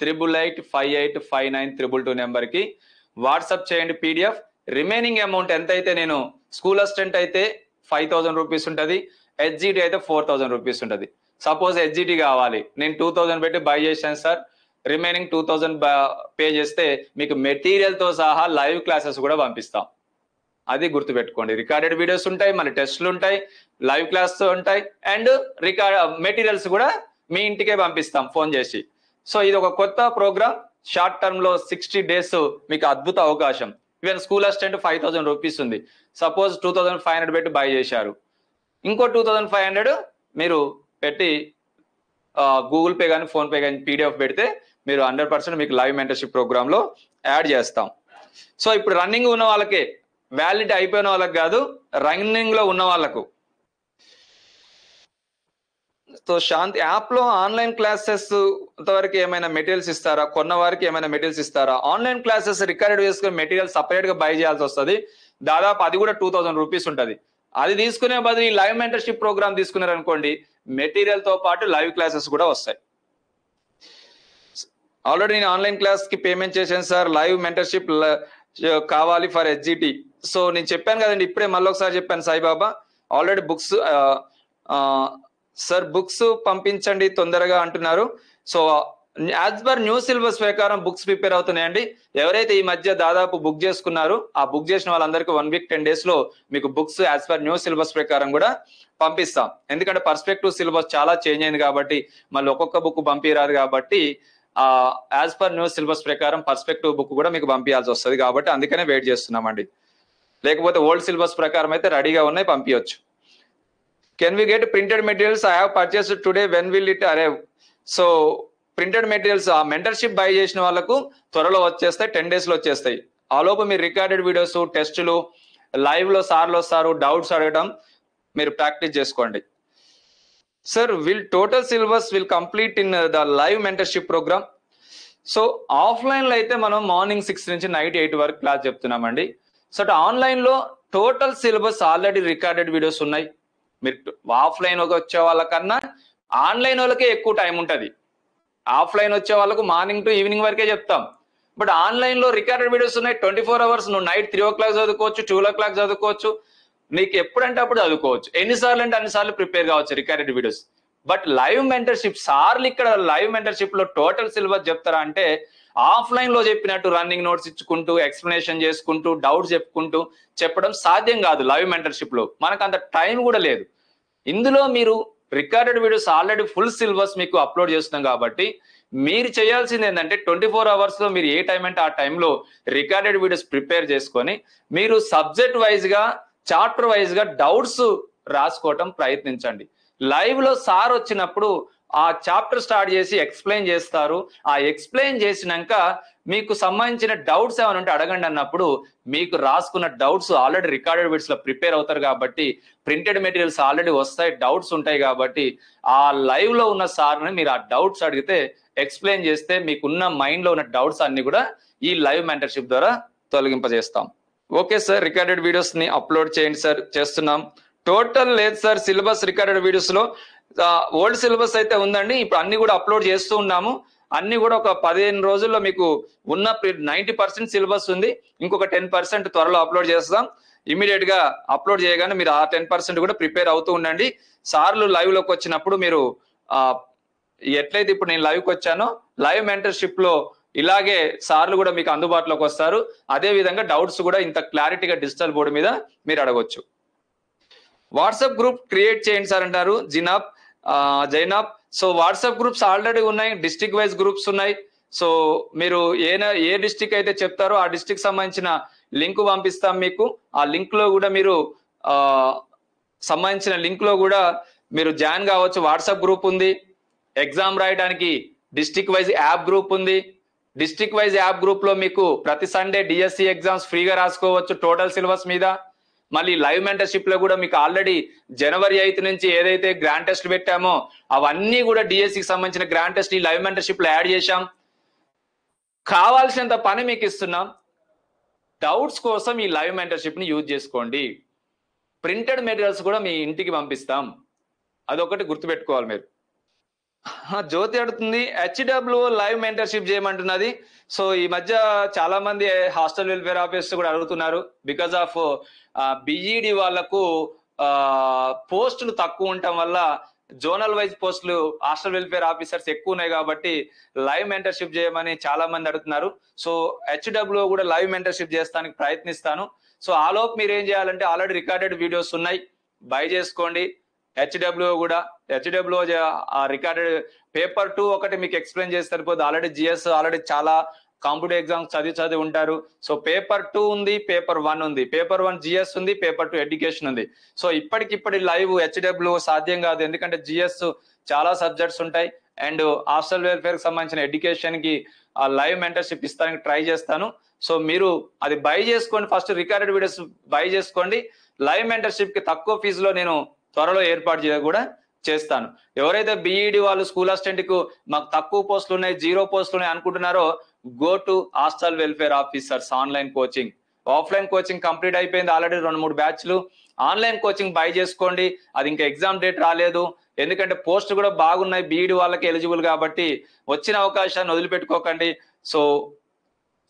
triple eight five eight five nine triple two నెంబర్కి వాట్సాప్ చేయండి పీడిఎఫ్. రిమైనింగ్ అమౌంట్ ఎంత అయితే నేను స్కూల్ అసిస్టెంట్ అయితే ఫైవ్ థౌసండ్ రూపీస్ ఉంటుంది హెచ్జిటి అయితే ఫోర్ థౌసండ్ రూపీస్ ఉంటుంది. సపోజ్ హెచ్జిటి కావాలి నేను టూ థౌసండ్ పెట్టి బై చేశాను sir remaining two thousand pay చేస్తే మీకు మెటీరియల్తో సహా లైవ్ క్లాసెస్ కూడా పంపిస్తాం. అది గుర్తుపెట్టుకోండి. రికార్డెడ్ వీడియోస్ ఉంటాయి మళ్ళీ టెస్ట్లు ఉంటాయి లైవ్ క్లాస్ ఉంటాయి అండ్ రికార్డ్ మెటీరియల్స్ కూడా మీ ఇంటికే పంపిస్తాం ఫోన్ చేసి. సో ఇది ఒక కొత్త ప్రోగ్రామ్. షార్ట్ టర్మ్లో సిక్స్టీ డేస్ మీకు అద్భుత అవకాశం. Even school assistant five thousand rupees ఉంది. Suppose two thousand five hundred పెట్టి బై చేశారు. ఇంకో టూ థౌసండ్ ఫైవ్ హండ్రెడ్ మీరు పెట్టి గూగుల్ పే కానీ ఫోన్ పే కానీ పీడిఎఫ్ పెడితే మీరు హండ్రెడ్ పర్సెంట్ మీకు లైవ్ మెంటర్షిప్ ప్రోగ్రామ్లో యాడ్ చేస్తాం. సో ఇప్పుడు రన్నింగ్ ఉన్న వాళ్ళకే వ్యాలిడ్ అయిపోయిన వాళ్ళకి కాదు రన్నింగ్లో ఉన్న వాళ్ళకు సో శాంతి యాప్లో ఆన్లైన్ క్లాసెస్ వరకు ఏమైనా మెటీరియల్స్ ఇస్తారా? కొన్న వారికి ఏమైనా మెటీరియల్స్ ఇస్తారా? ఆన్లైన్ క్లాసెస్ రికార్డ్ చేసుకుని మెటీరియల్ సపరేట్గా బై చేయాల్సి వస్తుంది. దాదాపు అది కూడా టూ థౌసండ్ రూపీస్ ఉంటుంది. అది తీసుకునే బదులు ఈ లైవ్ మెంటర్షిప్ ప్రోగ్రామ్ తీసుకున్నారు అనుకోండి మెటీరియల్తో పాటు లైవ్ క్లాసెస్ కూడా వస్తాయి. ఆల్రెడీ నేను ఆన్లైన్ క్లాస్కి పేమెంట్ చేశాను సార్. లైవ్ మెంటర్షిప్ కావాలి ఫర్ ఎస్జిటి. సో నేను చెప్పాను కదండి ఇప్పుడే మళ్ళీ ఒకసారి చెప్పాను Saibaba. Already books sir books పంపించండి తొందరగా అంటున్నారు. So as per new syllabus ప్రకారం బుక్స్ ప్రిపేర్ అవుతున్నాయండి. ఎవరైతే ఈ మధ్య దాదాపు బుక్ చేసుకున్నారో ఆ బుక్ చేసిన వాళ్ళందరికీ వన్ వీక్ టెన్ డేస్లో మీకు books as per new syllabus ప్రకారం కూడా పంపిస్తాం. ఎందుకంటే పర్స్పెక్టివ్ సిలబస్ చాలా చేంజ్ అయింది కాబట్టి మళ్ళీ ఒక్కొక్క బుక్ పంపిరాదు కాబట్టి ఆ యాజ్ పర్ న్యూ సిలబస్ ప్రకారం పర్స్పెక్టివ్ బుక్ కూడా మీకు పంపించాల్సి వస్తుంది కాబట్టి అందుకనే వెయిట్ చేస్తున్నామండి. లేకపోతే ఓల్డ్ సిలబస్ ప్రకారం అయితే రెడీగా ఉన్నాయి పంపించవచ్చు can we get printed materials I have purchase today when will it arrive so printed materials ఆ మెంటర్షిప్ బై చేసిన వాళ్ళకు త్వరలో వచ్చేస్తాయి టెన్ డేస్లో వచ్చేస్తాయి. ఆ లోపు మీరు రికార్డెడ్ వీడియోస్ టెస్టులు లైవ్లో సార్లు వస్తారు డౌట్స్ అడగడం మీరు ప్రాక్టీస్ చేసుకోండి. Sir will total syllabus will complete in the live mentorship programme so ఆఫ్లైన్లో అయితే మనం మార్నింగ్ సిక్స్ నుంచి నైట్ ఎయిట్ వరకు క్లాస్ చెప్తున్నామండి. సో ఆన్లైన్లో total syllabus already recorded videos ఉన్నాయి. మీరు ఆఫ్లైన్ వచ్చే వాళ్ళకన్నా ఆన్లైన్ వాళ్ళకే ఎక్కువ టైం ఉంటుంది. ఆఫ్లైన్ వచ్చే వాళ్ళకు మార్నింగ్ టు ఈవినింగ్ వరకే చెప్తాం. బట్ ఆన్లైన్లో రికార్డెడ్ వీడియోస్ ఉన్నాయి ట్వంటీ ఫోర్ అవర్స్ నువ్వు నైట్ త్రీ ఓ క్లాక్ చదువుకోవచ్చు టూ ఓ క్లాక్ చదువుకోవచ్చు. నీకు ఎప్పుడంటే అప్పుడు చదువుకోవచ్చు. ఎన్నిసార్లు అంటే అన్నిసార్లు ప్రిపేర్ కావచ్చు recorded videos but live mentorship సార్లు ఇక్కడ లైవ్ మెంటర్షిప్లో టోటల్ సిలబస్ చెప్తారా అంటే ఆఫ్లైన్లో చెప్పినట్టు రన్నింగ్ నోట్స్ ఇచ్చుకుంటూ ఎక్స్ప్లెనేషన్ చేసుకుంటూ డౌట్స్ చెప్పుకుంటూ చెప్పడం సాధ్యం కాదు లైవ్ మెంటర్షిప్లో మనకు అంత టైం కూడా లేదు. ఇందులో మీరు recorded videos already full syllabus మీకు అప్లోడ్ చేస్తున్నాం కాబట్టి మీరు చేయాల్సింది ఏంటంటే ట్వంటీ ఫోర్ అవర్స్లో మీరు ఏ టైం అంటే ఆ టైంలో రికార్డెడ్ వీడియోస్ ప్రిపేర్ చేసుకొని మీరు సబ్జెక్ట్ వైజ్గా చాప్టర్ వైజ్గా డౌట్స్ రాసుకోవటం ప్రయత్నించండి. లైవ్లో సార్ వచ్చినప్పుడు ఆ చాప్టర్ స్టార్ట్ చేసి ఎక్స్ప్లెయిన్ చేస్తారు. ఆ ఎక్స్ప్లెయిన్ చేసినాక మీకు సంబంధించిన డౌట్స్ ఏమైనా ఉంటే అడగండి అన్నప్పుడు మీకు రాసుకున్న డౌట్స్ ఆల్రెడీ రికార్డెడ్ వీడియోస్లో ప్రిపేర్ అవుతారు కాబట్టి ప్రింటెడ్ మెటీరియల్స్ ఆల్రెడీ వస్తాయి డౌట్స్ ఉంటాయి కాబట్టి ఆ లైవ్లో ఉన్న సార్ని మీరు ఆ డౌట్స్ అడిగితే ఎక్స్ప్లెయిన్ చేస్తే మీకున్న మైండ్లో ఉన్న డౌట్స్ అన్ని కూడా ఈ లైవ్ మెంటర్షిప్ ద్వారా తొలగింపజేస్తాం. ఓకే సార్ రికార్డెడ్ వీడియోస్ని అప్లోడ్ చేయండి సార్ చేస్తున్నాం. టోటల్ లేదు సార్ సిలబస్ రికార్డెడ్ వీడియోస్లో ఓల్డ్ సిలబస్ అయితే ఉందండి. ఇప్పుడు అన్ని కూడా అప్లోడ్ చేస్తూ ఉన్నాము. అన్ని కూడా ఒక పదిహేను రోజుల్లో మీకు ఉన్న నైన్టీ పర్సెంట్ సిలబస్ ఉంది. ఇంకొక టెన్ పర్సెంట్ త్వరలో అప్లోడ్ చేస్తాం. ఇమీడియట్గా అప్లోడ్ చేయగానే మీరు ఆ టెన్ పర్సెంట్ కూడా ప్రిపేర్ అవుతూ ఉండండి. సార్లు లైవ్లోకి వచ్చినప్పుడు మీరు ఆ ఎట్లయితే ఇప్పుడు నేను లైవ్కి వచ్చానో లైవ్ మెంటర్షిప్లో ఇలాగే సార్లు కూడా మీకు అందుబాటులోకి వస్తారు. అదే విధంగా డౌట్స్ కూడా ఇంత క్లారిటీగా డిజిటల్ బోర్డు మీద మీరు అడగొచ్చు. వాట్సాప్ గ్రూప్ క్రియేట్ చేయండి సార్ అంటారు. జినాబ్ Zainab. So WhatsApp groups already ఉన్నాయి డిస్టిక్ వైజ్ గ్రూప్స్ ఉన్నాయి. సో మీరు ఏ ఏ డిస్టిక్ అయితే చెప్తారో ఆ డిస్టిక్ సంబంధించిన లింక్ పంపిస్తాం మీకు. ఆ లింక్లో కూడా మీరు ఆ సంబంధించిన లింక్లో కూడా మీరు జాయిన్ కావచ్చు. వాట్సాప్ గ్రూప్ ఉంది. ఎగ్జామ్ రాయడానికి డిస్టిక్ వైజ్ యాప్ గ్రూప్ ఉంది. డిస్టిక్ వైజ్ యాప్ గ్రూప్లో మీకు ప్రతి సండే డిఎస్సి ఎగ్జామ్స్ ఫ్రీగా రాసుకోవచ్చు టోటల్ సిలబస్ మీద. మళ్ళీ లైవ్ మెంటర్షిప్లో కూడా మీకు ఆల్రెడీ జనవరి ఎయిత్ నుంచి ఏదైతే గ్రాండ్ టెస్ట్ పెట్టామో అవన్నీ కూడా డిఎస్సికి సంబంధించిన గ్రాండ్ టెస్ట్ ఈ లైవ్ మెంటర్షిప్లో యాడ్ చేశాం. కావాల్సినంత పని మీకు ఇస్తున్నాం. డౌట్స్ కోసం ఈ లైవ్ మెంటర్షిప్ని యూజ్ చేసుకోండి. ప్రింటెడ్ మెటీరియల్స్ కూడా మీ ఇంటికి పంపిస్తాం. అదొకటి గుర్తుపెట్టుకోవాలి మీరు. జ్యోతి అడుగుతుంది. హెచ్డబ్ల్యూ లైవ్ మెంటర్షిప్ చేయమంటున్నది. సో ఈ మధ్య చాలా మంది హాస్టల్ వెల్ఫేర్ ఆఫీస్ కూడా అడుగుతున్నారు. బికాస్ ఆఫ్ బిఈడి వాళ్ళకు పోస్టులు తక్కువ ఉండటం వల్ల జోనల్ వైజ్ పోస్టులు హాస్టల్ వెల్ఫేర్ ఆఫీసర్స్ ఎక్కువ ఉన్నాయి కాబట్టి లైవ్ మెంటర్షిప్ చేయమని చాలా మంది అడుగుతున్నారు. సో హెచ్డబ్ల్యూ కూడా లైవ్ మెంటర్షిప్ చేస్తానికి ప్రయత్నిస్తాను. సో ఆలోపు మీరు ఏం చేయాలంటే ఆల్రెడీ రికార్డెడ్ వీడియోస్ ఉన్నాయి. బై చేసుకోండి. హెచ్డబ్ల్యూ కూడా హెచ్డబ్ల్యూ రికార్డెడ్ పేపర్ టూ ఒకటి మీకు ఎక్స్ప్లెయిన్ చేసి సరిపోదు ఆల్రెడీ జిఎస్ ఆల్రెడీ చాలా కాంపిటేటివ్ ఎగ్జామ్స్ చదివి చదివి ఉంటారు. సో పేపర్ టూ ఉంది పేపర్ వన్ ఉంది. పేపర్ వన్ జిఎస్ ఉంది పేపర్ టూ ఎడ్యుకేషన్ ఉంది. సో ఇప్పటికిప్పటి లైవ్ హెచ్డబ్ల్యూ సాధ్యం కాదు. ఎందుకంటే జిఎస్ చాలా సబ్జెక్ట్స్ ఉంటాయి. అండ్ హాస్టల్ వెల్ఫేర్కి సంబంధించిన ఎడ్యుకేషన్కి లైవ్ మెంటర్షిప్ ఇస్తానికి ట్రై చేస్తాను. సో మీరు అది బై చేసుకోండి. ఫస్ట్ రికార్డెడ్ వీడియోస్ బై చేసుకోండి. లైవ్ మెంటర్షిప్కి తక్కువ ఫీజులో నేను త్వరలో ఏర్పాటు చేయ కూడా. చేస్తాను. ఎవరైతే బీఈడి వాళ్ళు స్కూల్ అసిస్టెంట్కు మాకు తక్కువ పోస్టులు ఉన్నాయి జీరో పోస్టులు ఉన్నాయి అనుకుంటున్నారో go to hostel welfare officers online coaching offline coaching complete అయిపోయింది ఆల్రెడీ రెండు మూడు బ్యాచ్లు ఆన్లైన్ కోచింగ్ బై చేసుకోండి. అది ఇంకా ఎగ్జామ్ డేట్ రాలేదు. ఎందుకంటే పోస్ట్ కూడా బాగున్నాయి బీఈడి వాళ్ళకి ఎలిజిబుల్ కాబట్టి వచ్చిన అవకాశాన్ని వదిలిపెట్టుకోకండి. సో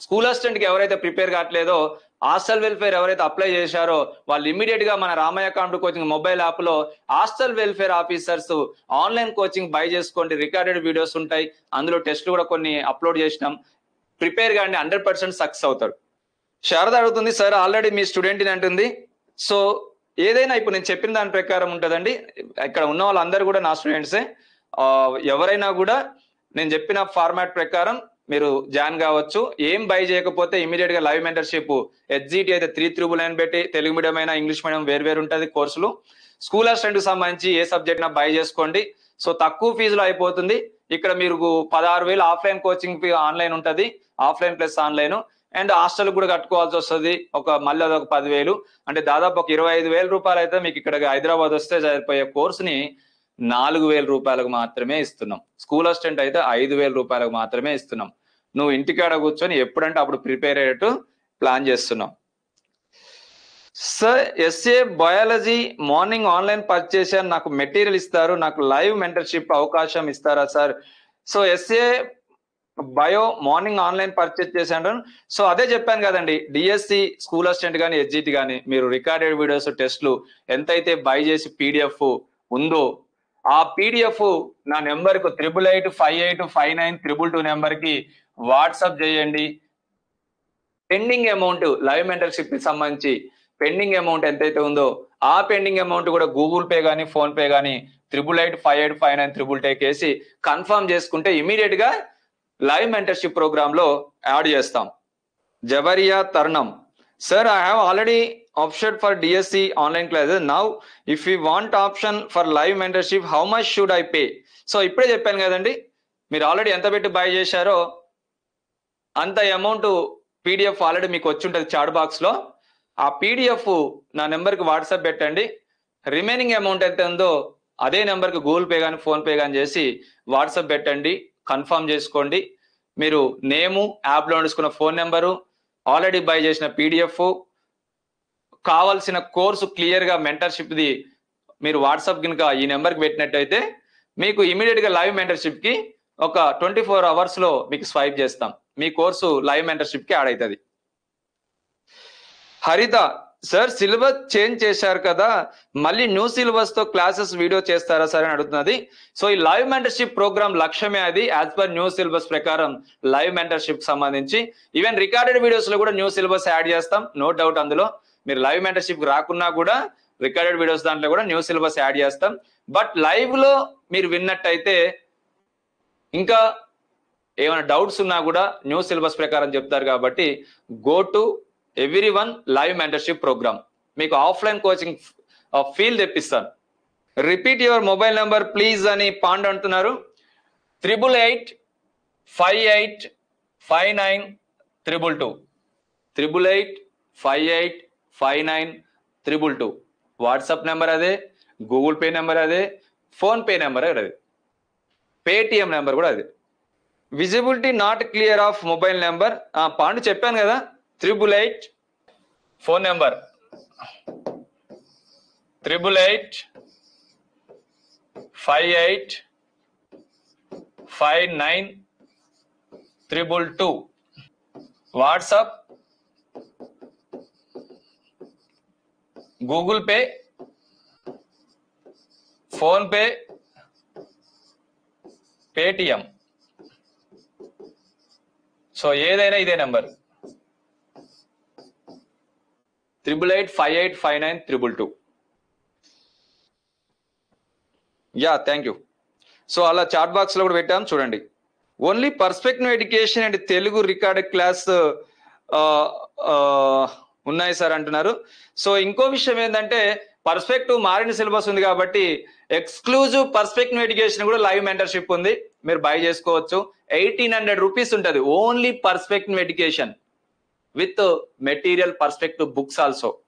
స్కూల్ అసిస్టెంట్కి ఎవరైతే ప్రిపేర్ కావట్లేదో హాస్టల్ వెల్ఫేర్ ఎవరైతే అప్లై చేశారో వాళ్ళు ఇమీడియట్గా మన రామయ్య కాంప్యూటర్ కోచింగ్ మొబైల్ యాప్లో hostel welfare officers online coaching buy చేసుకోండి. రికార్డెడ్ వీడియోస్ ఉంటాయి. అందులో టెస్ట్లు కూడా కొన్ని అప్లోడ్ చేసినాం. ప్రిపేర్ కానీ హండ్రెడ్ పర్సెంట్ సక్సెస్ అవుతారు. శారద అడుగుతుంది సార్ ఆల్రెడీ మీ స్టూడెంట్ అంటుంది. సో ఏదైనా ఇప్పుడు నేను చెప్పిన దాని ప్రకారం ఉంటుందండి. ఇక్కడ ఉన్న వాళ్ళందరూ కూడా నా స్టూడెంట్సే. ఎవరైనా కూడా నేను చెప్పిన ఫార్మాట్ ప్రకారం మీరు జాయిన్ కావచ్చు. ఏం బై చేయకపోతే ఇమీడియట్గా లైవ్ మెంటర్షిప్ హెచ్జిటి అయితే త్రీ త్రిబుల్ నైన్ పెట్టి తెలుగు మీడియం అయినా ఇంగ్లీష్ మీడియం వేరు వేరు ఉంటుంది కోర్సులు. స్కూల్ అసిస్టెంట్కి సంబంధించి ఏ సబ్జెక్ట్ బై చేసుకోండి. సో తక్కువ ఫీజులో అయిపోతుంది. ఇక్కడ మీరు పదహారు వేలు ఆఫ్లైన్ కోచింగ్ ఆన్లైన్ ఉంటుంది. Offline plus online and hostel కూడా కట్టుకోవాల్సి వస్తుంది. ఒక మళ్ళీ అదొక పదివేలు. అంటే దాదాపు ఒక ఇరవై ఐదు వేల రూపాయలు అయితే మీకు ఇక్కడ హైదరాబాద్ వస్తే సరిపోయే కోర్సుని నాలుగు వేల రూపాయలకు మాత్రమే ఇస్తున్నాం. స్కూల్ అసిస్టెంట్ అయితే ఐదు వేల రూపాయలకు మాత్రమే ఇస్తున్నాం. నువ్వు ఇంటికాడ కూర్చొని ఎప్పుడంటే అప్పుడు ప్రిపేర్ అయ్యేట్టు ప్లాన్ చేస్తున్నాం. Sir SA biology morning online purchase అని నాకు మెటీరియల్ ఇస్తారు. నాకు లైవ్ మెంటర్షిప్ అవకాశం ఇస్తారా sir? So SA bio morning online purchase చేశాను. సో అదే చెప్పాను కదండి డిఎస్సి స్కూల్ అసిస్టెంట్ కానీ ఎస్జిటి కానీ మీరు రికార్డెడ్ వీడియోస్ టెస్ట్లు ఎంతైతే బై చేసి పీడిఎఫ్ ఉందో ఆ పీడిఎఫ్ నా నెంబర్కు triple eight five eight five nine triple two నెంబర్కి వాట్సాప్ చేయండి. పెండింగ్ అమౌంట్ లైవ్ మెంటర్షిప్కి సంబంధించి పెండింగ్ అమౌంట్ ఎంతైతే ఉందో ఆ పెండింగ్ అమౌంట్ కూడా గూగుల్ పే కానీ ఫోన్ పే కానీ triple eight five eight five nine triple take వేసి కన్ఫర్మ్ చేసుకుంటే ఇమీడియట్గా లైవ్ మెంటర్షిప్ ప్రోగ్రామ్లో యాడ్ చేస్తాం. జబరియా తరుణం. Sir I have already option for DSC online classes now if you want option for live mentorship how much should I pay so ఇప్పుడే చెప్పాను కదండి మీరు ఆల్రెడీ ఎంత పెట్టి బై చేశారో అంత అమౌంట్ పీడిఎఫ్ ఆల్రెడీ మీకు వచ్చి ఉంటుంది చాట్ బాక్స్లో. ఆ పీడిఎఫ్ నా నెంబర్కి వాట్సాప్ పెట్టండి. రిమైనింగ్ అమౌంట్ ఎంత ఉందో అదే నెంబర్కి గూగుల్ పే కానీ ఫోన్ పే కానీ చేసి వాట్సాప్ పెట్టండి కన్ఫర్మ్ చేసుకోండి. మీరు నేము యాప్లో ఫోన్ నెంబరు ఆల్రెడీ బై చేసిన పీడిఎఫ్ కావాల్సిన కోర్సు క్లియర్గా మెంటర్షిప్ ది మీరు వాట్సాప్ కనుక ఈ నెంబర్కి పెట్టినట్టయితే మీకు ఇమీడియట్గా లైవ్ మెంటర్షిప్కి ఒక ట్వంటీ ఫోర్ అవర్స్లో మీకు స్వైప్ చేస్తాం. మీ కోర్సు లైవ్ మెంటర్షిప్కి యాడ్ అవుతుంది హరిత సార్ సిలబస్ చేంజ్ చేశారు కదా మళ్ళీ న్యూ సిలబస్తో క్లాసెస్ వీడియో చేస్తారా సార్ అని అడుగుతున్నది. సో ఈ లైవ్ మెంటర్షిప్ ప్రోగ్రామ్ లక్ష్యమే అది యాజ్ పర్ న్యూ సిలబస్ ప్రకారం లైవ్ మెంటర్షిప్ సంబంధించి. ఈవెన్ రికార్డెడ్ వీడియోస్లో కూడా న్యూ సిలబస్ యాడ్ చేస్తాం నో డౌట్ అందులో. మీరు లైవ్ మెంటర్షిప్ రాకున్నా కూడా రికార్డెడ్ వీడియోస్ దాంట్లో కూడా న్యూ సిలబస్ యాడ్ చేస్తాం. బట్ లైవ్లో మీరు విన్నట్టయితే ఇంకా ఏమైనా డౌట్స్ ఉన్నా కూడా న్యూ సిలబస్ ప్రకారం చెప్తారు కాబట్టి go to every one live mentorship program మీకు ఆఫ్లైన్ కోచింగ్ ఫీల్ తెప్పిస్తాను. Repeat your mobile number please అని పాండ్ అంటున్నారు. Triple eight five eight five nine triple two triple eight five eight five nine triple two. WhatsApp number అదే గూగుల్ పే నెంబర్ అదే ఫోన్ పే నెంబర్ అదే. పేటిఎం నెంబర్ కూడా అదే. Visibility not clear of mobile number. Pandu చెప్పాను కదా triple eight phone number. Triple eight five eight five nine triple two. WhatsApp Google Pay PhonePe Paytm. So ఏదైనా ఇదే number. Triple eight five eight five nine triple two. Yeah thank you. So అలా చాట్ బాక్స్లో కూడా పెట్టాము చూడండి. Only perspective education and Telugu record class ఉన్నాయి సార్ అంటున్నారు. సో ఇంకో విషయం ఏంటంటే పర్స్పెక్టివ్ మారిన సిలబస్ ఉంది కాబట్టి ఎక్స్క్లూజివ్ పర్స్పెక్టివ్ ఎడ్యుకేషన్ కూడా లైవ్ మెంటర్షిప్ ఉంది. మీరు బై చేసుకోవచ్చు. ఎయిటీన్ హండ్రెడ్ రూపీస్ ఉంటుంది. Only perspective education with material perspective books also.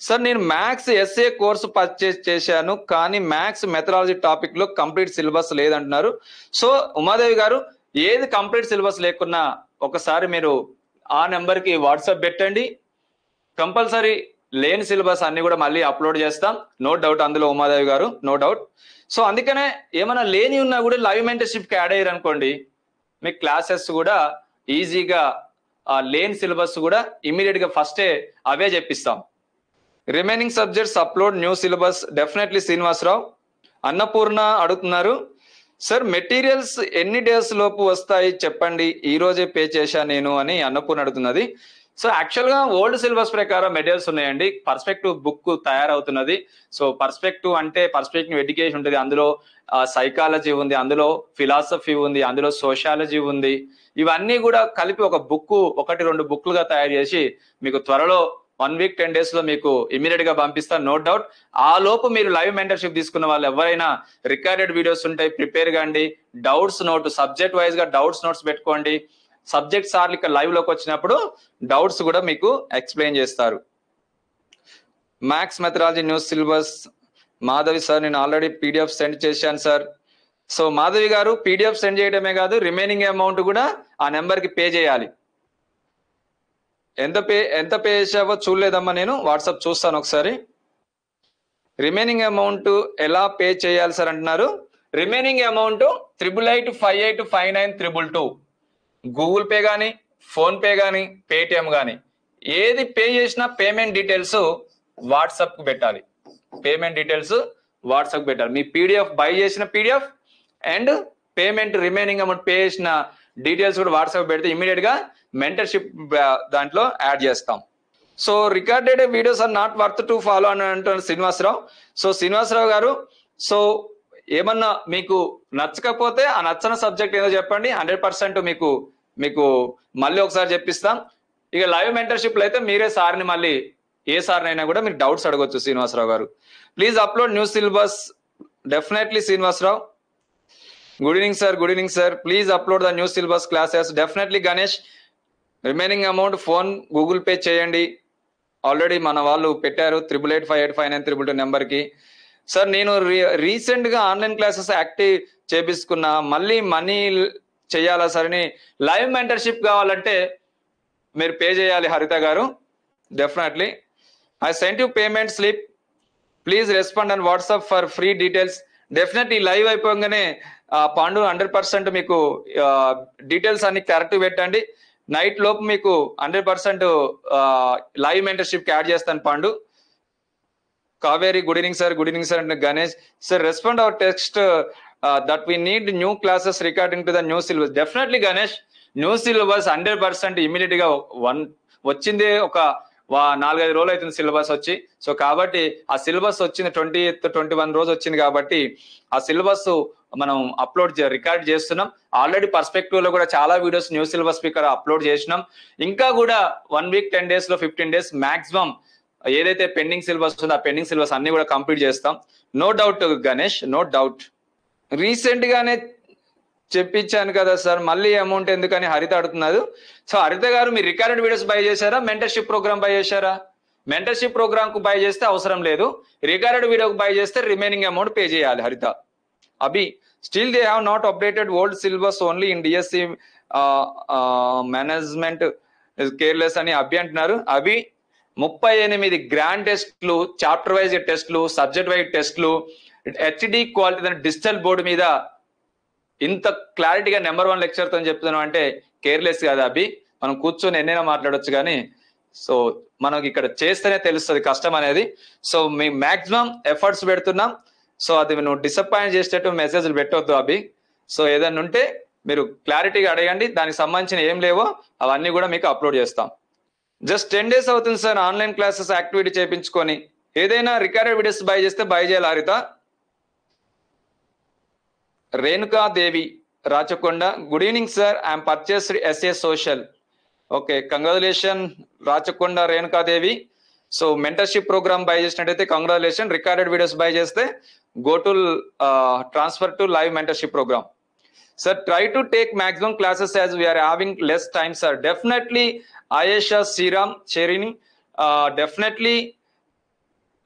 Sir నేను మ్యాథ్స్ ఎస్ఏ కోర్సు పర్చేస్ చేశాను కానీ మ్యాథ్స్ మెథడాలజీ టాపిక్లో కంప్లీట్ సిలబస్ లేదంటున్నారు. సో ఉమాదేవి గారు ఏది కంప్లీట్ సిలబస్ లేకున్నా ఒకసారి మీరు ఆ నెంబర్కి వాట్సాప్ పెట్టండి. కంపల్సరీ లేని సిలబస్ అన్ని కూడా మళ్ళీ అప్లోడ్ చేస్తాం. నో డౌట్ అందులో ఉమాదేవి గారు నో డౌట్. సో అందుకనే ఏమైనా లేని ఉన్నా కూడా లైవ్ మెంటర్షిప్కి యాడ్ అయ్యారు అనుకోండి మీ క్లాసెస్ కూడా ఈజీగా లేని సిలబస్ కూడా ఇమీడియట్గా ఫస్టే అవే చెప్పిస్తాం. Remaining subjects upload new syllabus definitely Srinivasarao. Annapurna అడుగుతున్నారు. సార్ మెటీరియల్స్ ఎన్ని డేస్ లోపు వస్తాయి చెప్పండి? ఈ రోజే పే చేశా నేను అని అన్నపూర్ణ అడుగుతున్నది. సో యాక్చువల్గా ఓల్డ్ సిలబస్ ప్రకారం మెటీరియల్స్ ఉన్నాయండి. పర్స్పెక్టివ్ బుక్ తయారవుతున్నది. సో పర్స్పెక్టివ్ అంటే పర్స్పెక్టివ్ ఎడ్యుకేషన్ ఉంటుంది. అందులో సైకాలజీ ఉంది అందులో ఫిలాసఫీ ఉంది అందులో సోషాలజీ ఉంది. ఇవన్నీ కూడా కలిపి ఒక బుక్ ఒకటి రెండు బుక్లుగా తయారు చేసి మీకు త్వరలో వన్ వీక్ టెన్ డేస్లో మీకు ఇమీడియట్గా పంపిస్తాను నో డౌట్ ఆ లోపు మీరు లైవ్ మెంటర్షిప్ తీసుకున్న వాళ్ళు ఎవరైనా రికార్డెడ్ వీడియోస్ ఉంటాయి ప్రిపేర్ కాండి. డౌట్స్ నోట్ సబ్జెక్ట్ వైజ్గా డౌట్స్ నోట్స్ పెట్టుకోండి. సబ్జెక్ట్ సార్లు ఇక్కడ లైవ్లోకి వచ్చినప్పుడు డౌట్స్ కూడా మీకు ఎక్స్ప్లెయిన్ చేస్తారు. Maths methodology news syllabus Madhavi sir నేను ఆల్రెడీ పీడిఎఫ్ సెండ్ చేశాను sir so Madhavi garu PDF send చేయడమే కాదు రిమైనింగ్ అమౌంట్ కూడా ఆ నెంబర్కి పే చేయాలి. ఎంత పే ఎంత పే చేసావో చూడలేదమ్మా నేను. వాట్సాప్ చూస్తాను ఒకసారి. రిమైనింగ్ అమౌంట్ ఎలా పే చేయాలి సార్ అంటున్నారు. Remaining amount triple eight five eight five nine triple two. Google Pay కానీ ఫోన్ పే కానీ పేటిఎం కానీ ఏది పే చేసినా పేమెంట్ డీటెయిల్స్ వాట్సాప్కి పెట్టాలి. పేమెంట్ డీటెయిల్స్ వాట్సాప్ పెట్టాలి. మీ పీడిఎఫ్ బై చేసిన PDF and payment remaining amount pay చేసిన డీటెయిల్స్ కూడా వాట్సాప్ పెడితే ఇమీడియట్గా మెంటర్షిప్ దాంట్లో యాడ్ చేస్తాం. So recorded videos are not worth to follow అని అంటున్నారు శ్రీనివాసరావు. సో శ్రీనివాసరావు గారు సో ఏమన్నా మీకు నచ్చకపోతే ఆ నచ్చని సబ్జెక్ట్ ఏదో చెప్పండి హండ్రెడ్ పర్సెంట్ మీకు మీకు మళ్ళీ ఒకసారి చెప్పిస్తాం. ఇక లైవ్ మెంటర్షిప్లో అయితే మీరే సార్ని మళ్ళీ ఏ సార్నైనా కూడా మీరు డౌట్స్ అడగొచ్చు Srinivasarao garu. Please upload new syllabus definitely Srinivasarao good evening sir good evening sir please upload the new syllabus classes definitely Ganesh remaining amount phone Google Pay చేయండి. ఆల్రెడీ మన వాళ్ళు పెట్టారు triple eight five eight five nine triple two నెంబర్కి సార్ నేను రీసెంట్గా ఆన్లైన్ క్లాసెస్ యాక్టివ్ చేపిస్తున్నా. మళ్ళీ మనీ చేయాలా సార్ అని లైవ్ మెంటర్షిప్ కావాలంటే మీరు పే చేయాలి Haritha garu. Definitely I sent you payment slip please respond and WhatsApp for free details definitely live అయిపోగానే పాండు హండ్రెడ్ పర్సెంట్ మీకు డీటెయిల్స్ అన్ని కరెక్ట్ పెట్టండి. నైట్ లోపు మీకు hundred percent live mentorship add చేస్తాను Pandu. Kaveri good evening sir good evening sir and Ganesh. Sir respond our text that we need new classes recording to the new syllabus. Definitely Ganesh new syllabus hundred percent ఇమీడియట్గా వన్ వచ్చిందే ఒక వా- నాలుగైదు రోజులు అవుతుంది సిలబస్ వచ్చి. సో కాబట్టి ఆ సిలబస్ వచ్చింది ట్వంటీ ట్వంటీ వన్ రోజు వచ్చింది కాబట్టి ఆ సిలబస్ మనం అప్లోడ్ రికార్డ్ చేస్తున్నాం. ఆల్రెడీ పర్స్పెక్టివ్లో కూడా చాలా videos new syllabus speaker upload చేసినాం. ఇంకా కూడా వన్ వీక్ టెన్ డేస్లో ఫిఫ్టీన్ డేస్ మాక్సిమం ఏదైతే పెండింగ్ సిలబస్ ఉందో ఆ పెండింగ్ సిలబస్ అన్ని కూడా కంప్లీట్ చేస్తాం. No doubt Ganesh no doubt recent గానే చెప్పించాను కదా సార్ మళ్ళీ అమౌంట్ ఎందుకని హరిత అడుగుతున్నారు. సో హరిత గారు మీరు రికార్డెడ్ వీడియోస్ బై చేశారా? మెంటర్షిప్ ప్రోగ్రామ్ బై చేశారా? మెంటర్షిప్ ప్రోగ్రామ్కు బై చేస్తే అవసరం లేదు. రికార్డెడ్ వీడియోకి బై చేస్తే రిమైనింగ్ అమౌంట్ పే చేయాలి Haritha. Abhi still they have not updated old syllabus only in DSC management careless అని అభి అంటున్నారు. అభి ముప్పై ఎనిమిది గ్రాండ్ టెస్ట్లు చాప్టర్ వైజ్ టెస్ట్లు సబ్జెక్ట్ వైజ్ టెస్ట్లు హెచ్డి క్వాలిటీ డిజిటల్ బోర్డు మీద ఇంత క్లారిటీగా నెంబర్ వన్ లెక్చర్తో చెప్తున్నాం అంటే కేర్లెస్ కాదు అభి మనం కూర్చొని ఎన్నైనా మాట్లాడొచ్చు కానీ సో మనకి ఇక్కడ చేస్తేనే తెలుస్తుంది కష్టం అనేది. సో మేము మాక్సిమం ఎఫర్ట్స్ పెడుతున్నాం. సో అది నువ్వు డిసప్పాయింట్ చేసేటట్టు మెసేజ్లు పెట్టవద్దు అభి. సో ఏదైనా ఉంటే మీరు క్లారిటీగా అడగండి. దానికి సంబంధించిన ఏం లేవో అవన్నీ కూడా మీకు అప్లోడ్ చేస్తాం. జస్ట్ టెన్ డేస్ అవుతుంది సార్ ఆన్లైన్ క్లాసెస్ యాక్టివిటీ చేయించుకొని ఏదైనా రికార్డెడ్ వీడియోస్ బై చేస్తే బై చేయాలి Haritha Renuka Devi Rachakonda. Good evening sir I'm purchased SA social okay congratulation Rachakonda Renukadevi so mentorship programme buy చేసినట్టయితే కంగ్రాచులేషన్ రికార్డెడ్ వీడియోస్ బై చేస్తే go to transfer to live mentorship programme sir try to take maximum classes as we're having less time sir definitely Ayesha Sriram Sherini definitely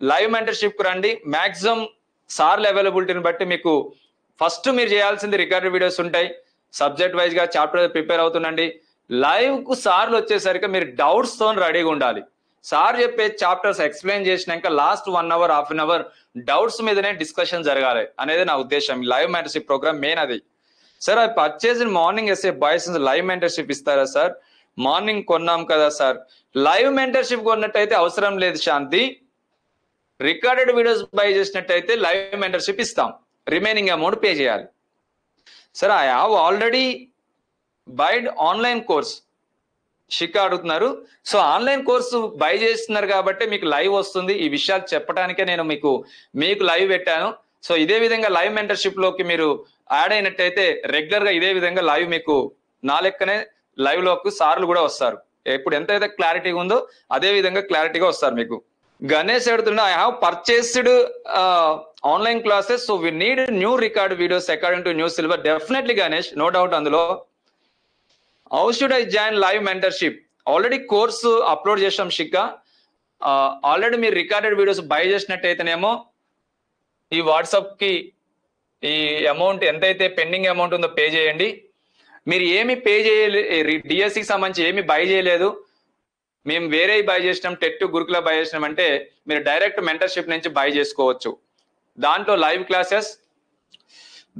live మెంటర్షిప్కు రండి. మ్యాక్సిమం సార్లు అవైలబిలిటీని బట్టి మీకు ఫస్ట్ మీరు చేయాల్సింది రికార్డెడ్ వీడియోస్ ఉంటాయి. సబ్జెక్ట్ వైజ్గా చాప్టర్ ప్రిపేర్ అవుతుండండి. లైవ్కు సార్లు వచ్చేసరికి మీరు డౌట్స్తో రెడీగా ఉండాలి. సార్ చెప్పే చాప్టర్స్ ఎక్స్ప్లెయిన్ చేసినాక last one hour half an hour doubts మీదనే డిస్కషన్ జరగాలి అనేది నా ఉద్దేశం. లైవ్ మెంటర్షిప్ ప్రోగ్రామ్ మెయిన్ అది. సార్ అది purchase morning SA boys live mentorship ఇస్తారా సార్ మార్నింగ్ కొన్నాం కదా సార్ లైవ్ మెంటర్షిప్ కొన్నట్టయితే అవసరం లేదు శాంతి. రికార్డెడ్ వీడియోస్ బై చేసినట్టయితే లైవ్ మెంటర్షిప్ ఇస్తాం. రిమైనింగ్ అమౌంట్ పే చేయాలి. Sir I have already buyed online course Chik అడుగుతున్నారు. సో ఆన్లైన్ కోర్సు బై చేస్తున్నారు కాబట్టి మీకు లైవ్ వస్తుంది. ఈ విషయాలు చెప్పడానికే నేను మీకు మీకు లైవ్ పెట్టాను. సో ఇదే విధంగా లైవ్ మెంటర్షిప్లోకి మీరు యాడ్ అయినట్టయితే రెగ్యులర్గా ఇదే విధంగా లైవ్ మీకు నా లెక్కనే లైవ్లోకి సార్లు కూడా వస్తారు. ఇప్పుడు ఎంతైతే క్లారిటీగా ఉందో అదే విధంగా క్లారిటీగా వస్తారు మీకు. గణేష్ అడుగుతున్నా I have purchased online classes so we need new record videos according to new syllabus definitely Ganesh no doubt అందులో. How should I join live mentorship already course upload చేసాం షిక్క ఆల్రెడీ మీరు రికార్డెడ్ వీడియోస్ బై చేసినట్టయితేనేమో ఈ వాట్సాప్కి ఈ అమౌంట్ ఎంతైతే పెండింగ్ అమౌంట్ ఉందో పే చేయండి. మీరు ఏమి పే చేయలే డిఎస్సికి సంబంధించి ఏమి బై చేయలేదు. మేము వేరే బై చేసినాం టెట్ గురుకుల బై చేసినాం అంటే మీరు డైరెక్ట్ మెంటర్షిప్ నుంచి బై చేసుకోవచ్చు. దాంట్లో లైవ్ క్లాసెస్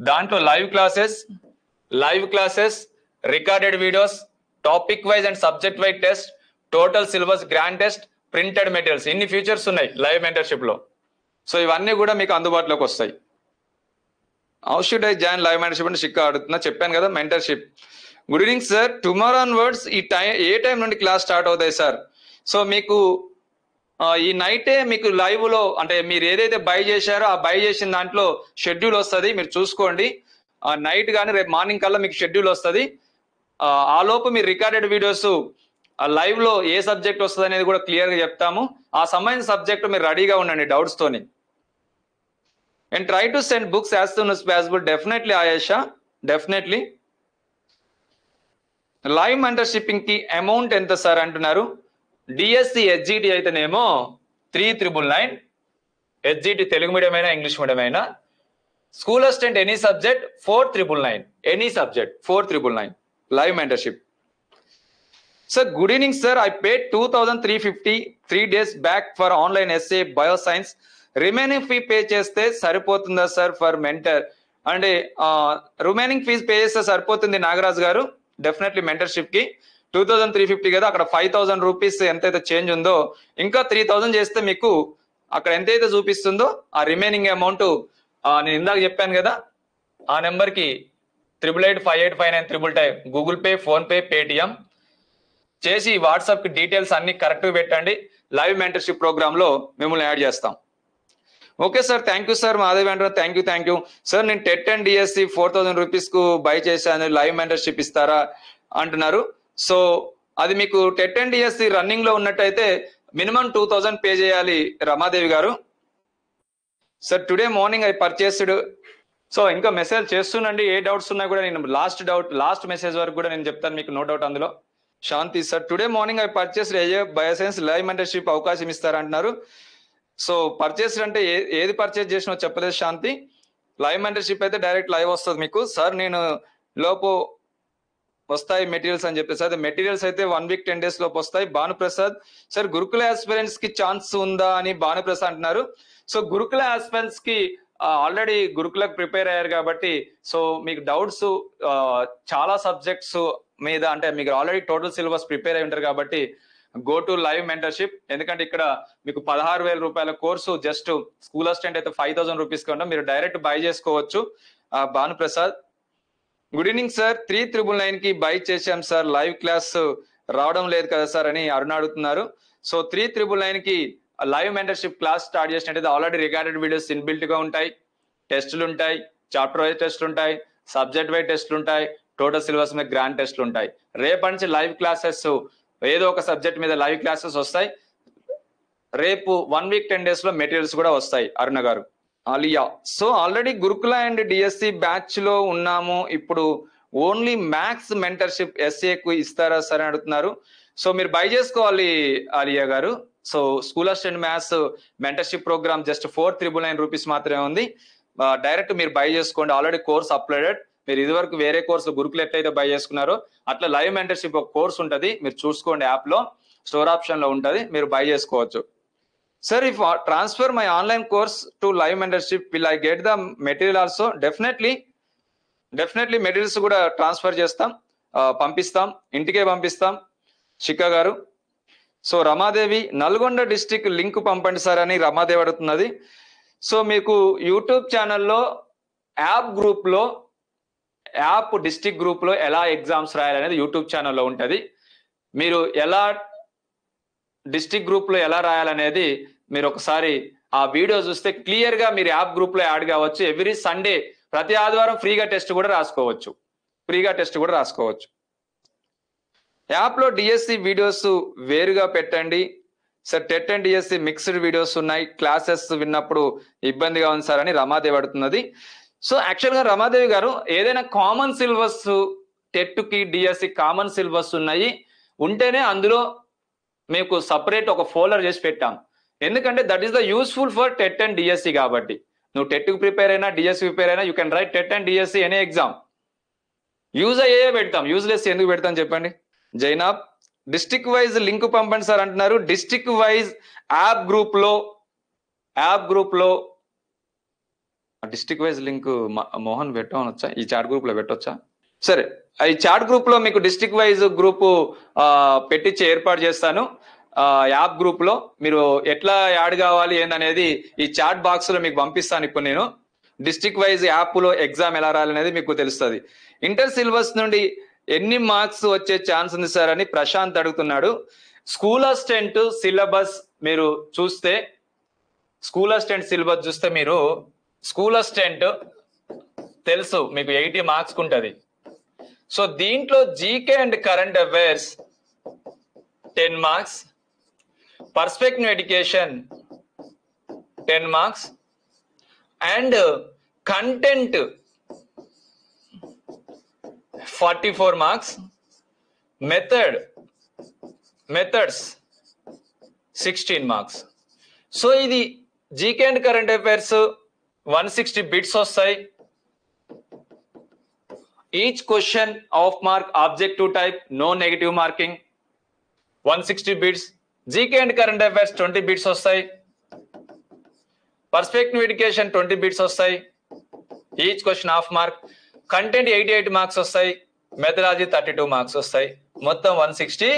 దాంట్లో live classes live classes recorded videos topic wise and subject wise test total syllabus grand test printed materials ఇన్ని ఫీచర్స్ ఉన్నాయి లైవ్ మెంటర్షిప్లో. సో ఇవన్నీ కూడా మీకు అందుబాటులోకి వస్తాయి. How should I join live mentorship అంటే షిక్క అడుగుతున్నా. చెప్పాను కదా mentorship good evening sir tomorrow onwards ఈ టైం ఏ టైం నుండి క్లాస్ స్టార్ట్ అవుతాయి సార్ సో మీకు ఈ నైటే మీకు లైవ్లో అంటే మీరు ఏదైతే బై చేశారో ఆ బై చేసిన దాంట్లో షెడ్యూల్ వస్తుంది. మీరు చూసుకోండి. ఆ నైట్ కానీ రేపు మార్నింగ్ కల్లా మీకు షెడ్యూల్ వస్తుంది. ఆ, లోపు మీరు రికార్డెడ్ వీడియోస్ లైవ్లో ఏ సబ్జెక్ట్ వస్తుంది అనేది కూడా క్లియర్గా చెప్తాము. ఆ సంబంధించిన సబ్జెక్ట్ మీరు రెడీగా ఉండండి డౌట్స్ తోని. And try to send books as soon as possible definitely Ayesha definitely live మెంటర్షిప్పింగ్కి amount ఎంత సార్ అంటున్నారు? డిఎస్సి హెచ్జిటి అయితేనేమో three triple nine HGT Telugu medium అయినా ఇంగ్లీష్ మీడియం అయినా. School assistant any subject four triple nine any subject four triple nine live mentorship sir good evening sir I pay two thousand three fifty three days back for online SA bioscience remaining fee pay చేస్తే సరిపోతుందా సార్ ఫర్ మెంటర్ అంటే రిమైనింగ్ ఫీజ్ పే చేస్తే సరిపోతుంది నాగరాజ్ గారు? డెఫినెట్లీ మెంటర్షిప్కి. టూ థౌజండ్ త్రీ ఫిఫ్టీ కదా అక్కడ ఫైవ్ థౌసండ్ రూపీస్ ఎంతైతే చేంజ్ ఉందో ఇంకా త్రీ థౌసండ్ చేస్తే మీకు అక్కడ ఎంతైతే చూపిస్తుందో ఆ రిమైనింగ్ అమౌంట్ నేను ఇందాక చెప్పాను కదా ఆ నెంబర్కి triple eight five eight five nine triple two Google Pay PhonePe Paytm చేసి వాట్సాప్కి డీటెయిల్స్ అన్ని కరెక్ట్ పెట్టండి. లైవ్ మెంటర్షిప్ ప్రోగ్రామ్లో మిమ్మల్ని యాడ్ చేస్తాం. Okay sir thank you sir Madhav అంటారు thank you thank you sir నేను TET and DSC four thousand రూపీస్కు buy చేశాను. లైవ్ మెంటర్షిప్ ఇస్తారా అంటున్నారు. సో అది మీకు టెట్ అండ్ డిఎస్సి రన్నింగ్లో ఉన్నట్టయితే మినిమం టూ థౌసండ్ పే చేయాలి రమాదేవి గారు. Sir today morning I purchased so ఇంకా మెసేజ్ చేస్తున్నండి ఏ డౌట్స్ ఉన్నా కూడా నేను లాస్ట్ డౌట్ లాస్ట్ మెసేజ్ వరకు కూడా నేను చెప్తాను మీకు నో డౌట్ అందులో. Shanti sir today morning I purchase ఏజే bioscience live mentorship అవకాశం ఇస్తారంటున్నారు సో పర్చేస్ అంటే ఏ- ఏది పర్చేస్ చేసినో చెప్పలేదు శాంతి. లైవ్ మెంటర్షిప్ అయితే డైరెక్ట్ లైవ్ వస్తుంది మీకు. సార్ నేను లోపు వస్తాయి మెటీరియల్స్ అని చెప్పేసి. అదే మెటీరియల్స్ అయితే వన్ వీక్ టెన్ డేస్ లోపు వస్తాయి. భానుప్రసాద్ సార్ గురుకుల ఆస్పిరెంట్స్కి ఛాన్స్ ఉందా అని భానుప్రసాద్ అంటున్నారు. సో గురుకుల ఆస్పిరెంట్స్కి ఆల్రెడీ గురుకులకు ప్రిపేర్ అయ్యారు కాబట్టి సో మీకు డౌట్స్ చాలా సబ్జెక్ట్స్ మీద అంటే మీకు ఆల్రెడీ టోటల్ సిలబస్ ప్రిపేర్ అయి ఉంటారు కాబట్టి గో టు లైవ్ మెంటర్షిప్ ఎందుకంటే ఇక్కడ మీకు పదహారు వేల రూపాయల కోర్సు జస్ట్ స్కూల్ అసిస్టెంట్ అయితే ఫైవ్ థౌసండ్ రూపీస్ కన్నా మీరు డైరెక్ట్ బై చేసుకోవచ్చు. Bhanuprasad. Good evening sir three triple నైన్కి బై చేశాం సార్ లైవ్ క్లాస్ రావడం లేదు కదా సార్ అని అరుణ అడుగుతున్నారు. సో త్రీ త్రిబుల్ నైన్కి లైవ్ మెంటర్షిప్ క్లాస్ స్టార్ట్ చేసినట్టయితే ఆల్రెడీ రికార్డెడ్ వీడియోస్ ఇన్బిల్ట్గా ఉంటాయి. టెస్టులు ఉంటాయి. చాప్టర్ వైజ్ టెస్టులు ఉంటాయి. సబ్జెక్ట్ వైజ్ టెస్టులు ఉంటాయి. టోటల్ సిలబస్ మీద గ్రాండ్ టెస్టులు ఉంటాయి. రేపటి నుంచి లైవ్ క్లాసెస్ ఏదో ఒక సబ్జెక్ట్ మీద లైవ్ క్లాసెస్ వస్తాయి. రేపు వన్ వీక్ టెన్ డేస్లో మెటీరియల్స్ కూడా వస్తాయి Aruna garu. Aliya so already Gurukula and DSC బ్యాచ్లో ఉన్నాము. ఇప్పుడు ఓన్లీ మ్యాథ్స్ మెంటర్షిప్ ఎస్ఏకు ఇస్తారా సార్ అని అడుగుతున్నారు. సో మీరు బై చేసుకోవాలి Aliya garu. So school assistant maths mentorship program just four triple nine rupees మాత్రమే ఉంది. డైరెక్ట్ మీరు బై చేసుకోండి. ఆల్రెడీ కోర్స్ అప్లోడెడ్ మీరు ఇదివరకు వేరే కోర్స్ గురుకులు ఎట్లయితే బై చేసుకున్నారో అట్లా లైవ్ మెంటర్షిప్ ఒక కోర్స్ ఉంటుంది. మీరు చూసుకోండి యాప్లో. స్టోర్ ఆప్షన్లో మీరు బై చేసుకోవచ్చు. Sir if transfer my online course to live mentorship will I get the material also definitely definitely materials కూడా ట్రాన్స్ఫర్ చేస్తాం. పంపిస్తాం. ఇంటికే పంపిస్తాం. Shikha garu so Ramadevi Nalgonda district link పంపండి సార్ అని రమాదేవి అడుగుతున్నది. సో మీకు యూట్యూబ్ ఛానల్లో యాప్ గ్రూప్లో యాప్ డిస్టిక్ గ్రూప్లో ఎలా ఎగ్జామ్స్ రాయాలనేది యూట్యూబ్ ఛానల్లో ఉంటుంది. మీరు ఎలా డిస్టిక్ గ్రూప్లో ఎలా రాయాలనేది మీరు ఒకసారి ఆ వీడియో చూస్తే క్లియర్గా మీరు యాప్ గ్రూప్లో యాడ్ కావచ్చు. ఎవ్రీ సండే ప్రతి ఆదివారం ఫ్రీగా టెస్ట్ కూడా రాసుకోవచ్చు. ఫ్రీగా టెస్ట్ కూడా రాసుకోవచ్చు. యాప్లో డిఎస్సి వీడియోస్ వేరుగా పెట్టండి. Sir TET and DSC mixed videos ఉన్నాయి. క్లాసెస్ విన్నప్పుడు ఇబ్బందిగా ఉంది సార్ అని రమాదేవి అడుగుతున్నది. సో యాక్చువల్గా రమాదేవి గారు ఏదైనా కామన్ సిలబస్ టెట్కి డిఎస్సి కామన్ సిలబస్ ఉన్నాయి. ఉంటేనే అందులో మీకు సపరేట్ ఒక ఫోల్డర్ చేసి పెట్టాం. ఎందుకంటే that is the useful for TET and DSC కాబట్టి. నువ్వు టెట్కి ప్రిపేర్ అయినా డిఎస్సి ప్రిపేర్ అయినా you can write TET and DSC any exam use అయ్యే పెడతాం. యూజ్లెస్ ఎందుకు పెడతాం చెప్పండి? జైనాబ్ డిస్టిక్ వైజ్ లింక్ పంపండి సార్ అంటున్నారు. డిస్టిక్ వైజ్ యాప్ గ్రూప్లో యాప్ గ్రూప్లో డిస్టిక్ వైజ్ లింక్ మోహన్ పెట్టవచ్చా ఈ చాట్ గ్రూప్లో పెట్టొచ్చా? సరే ఈ చాట్ గ్రూప్లో మీకు డిస్టిక్ వైజ్ గ్రూప్ పెట్టించి ఏర్పాటు చేస్తాను. యాప్ గ్రూప్లో మీరు ఎట్లా యాడ్ కావాలి ఏందనేది ఈ చాట్ బాక్స్లో మీకు పంపిస్తాను ఇప్పుడు నేను. డిస్టిక్ వైజ్ యాప్లో ఎగ్జామ్ ఎలా రాయాలనేది మీకు తెలుస్తుంది. ఇంటర్ సిలబస్ నుండి ఎన్ని మార్క్స్ వచ్చే ఛాన్స్ ఉంది సార్ అని ప్రశాంత్ అడుగుతున్నాడు. స్కూల్ అసిస్టెంట్ సిలబస్ మీరు చూస్తే స్కూల్ అసిస్టెంట్ సిలబస్ చూస్తే మీరు స్కూల్ అసిస్టెంట్ తెలుసు మీకు ఎయిటీ మార్క్స్ ఉంటుంది. సో దీంట్లో GK and current affairs ten marks perspective education ten marks and content forty four marks method methods sixteen marks so ఇది GK and current affairs one sixty bits వస్తాయి each question half mark objective type no negative marking one sixty bits GK and current affairs twenty bits వస్తాయి పర్స్పెక్టివ్ ఎడ్యుకేషన్ ట్వంటీ బిట్స్ వస్తాయి each question half mark content eighty eight marks వస్తాయి మెథడాలజీ థర్టీ టూ మార్క్స్ వస్తాయి మొత్తం వన్ సిక్స్టీ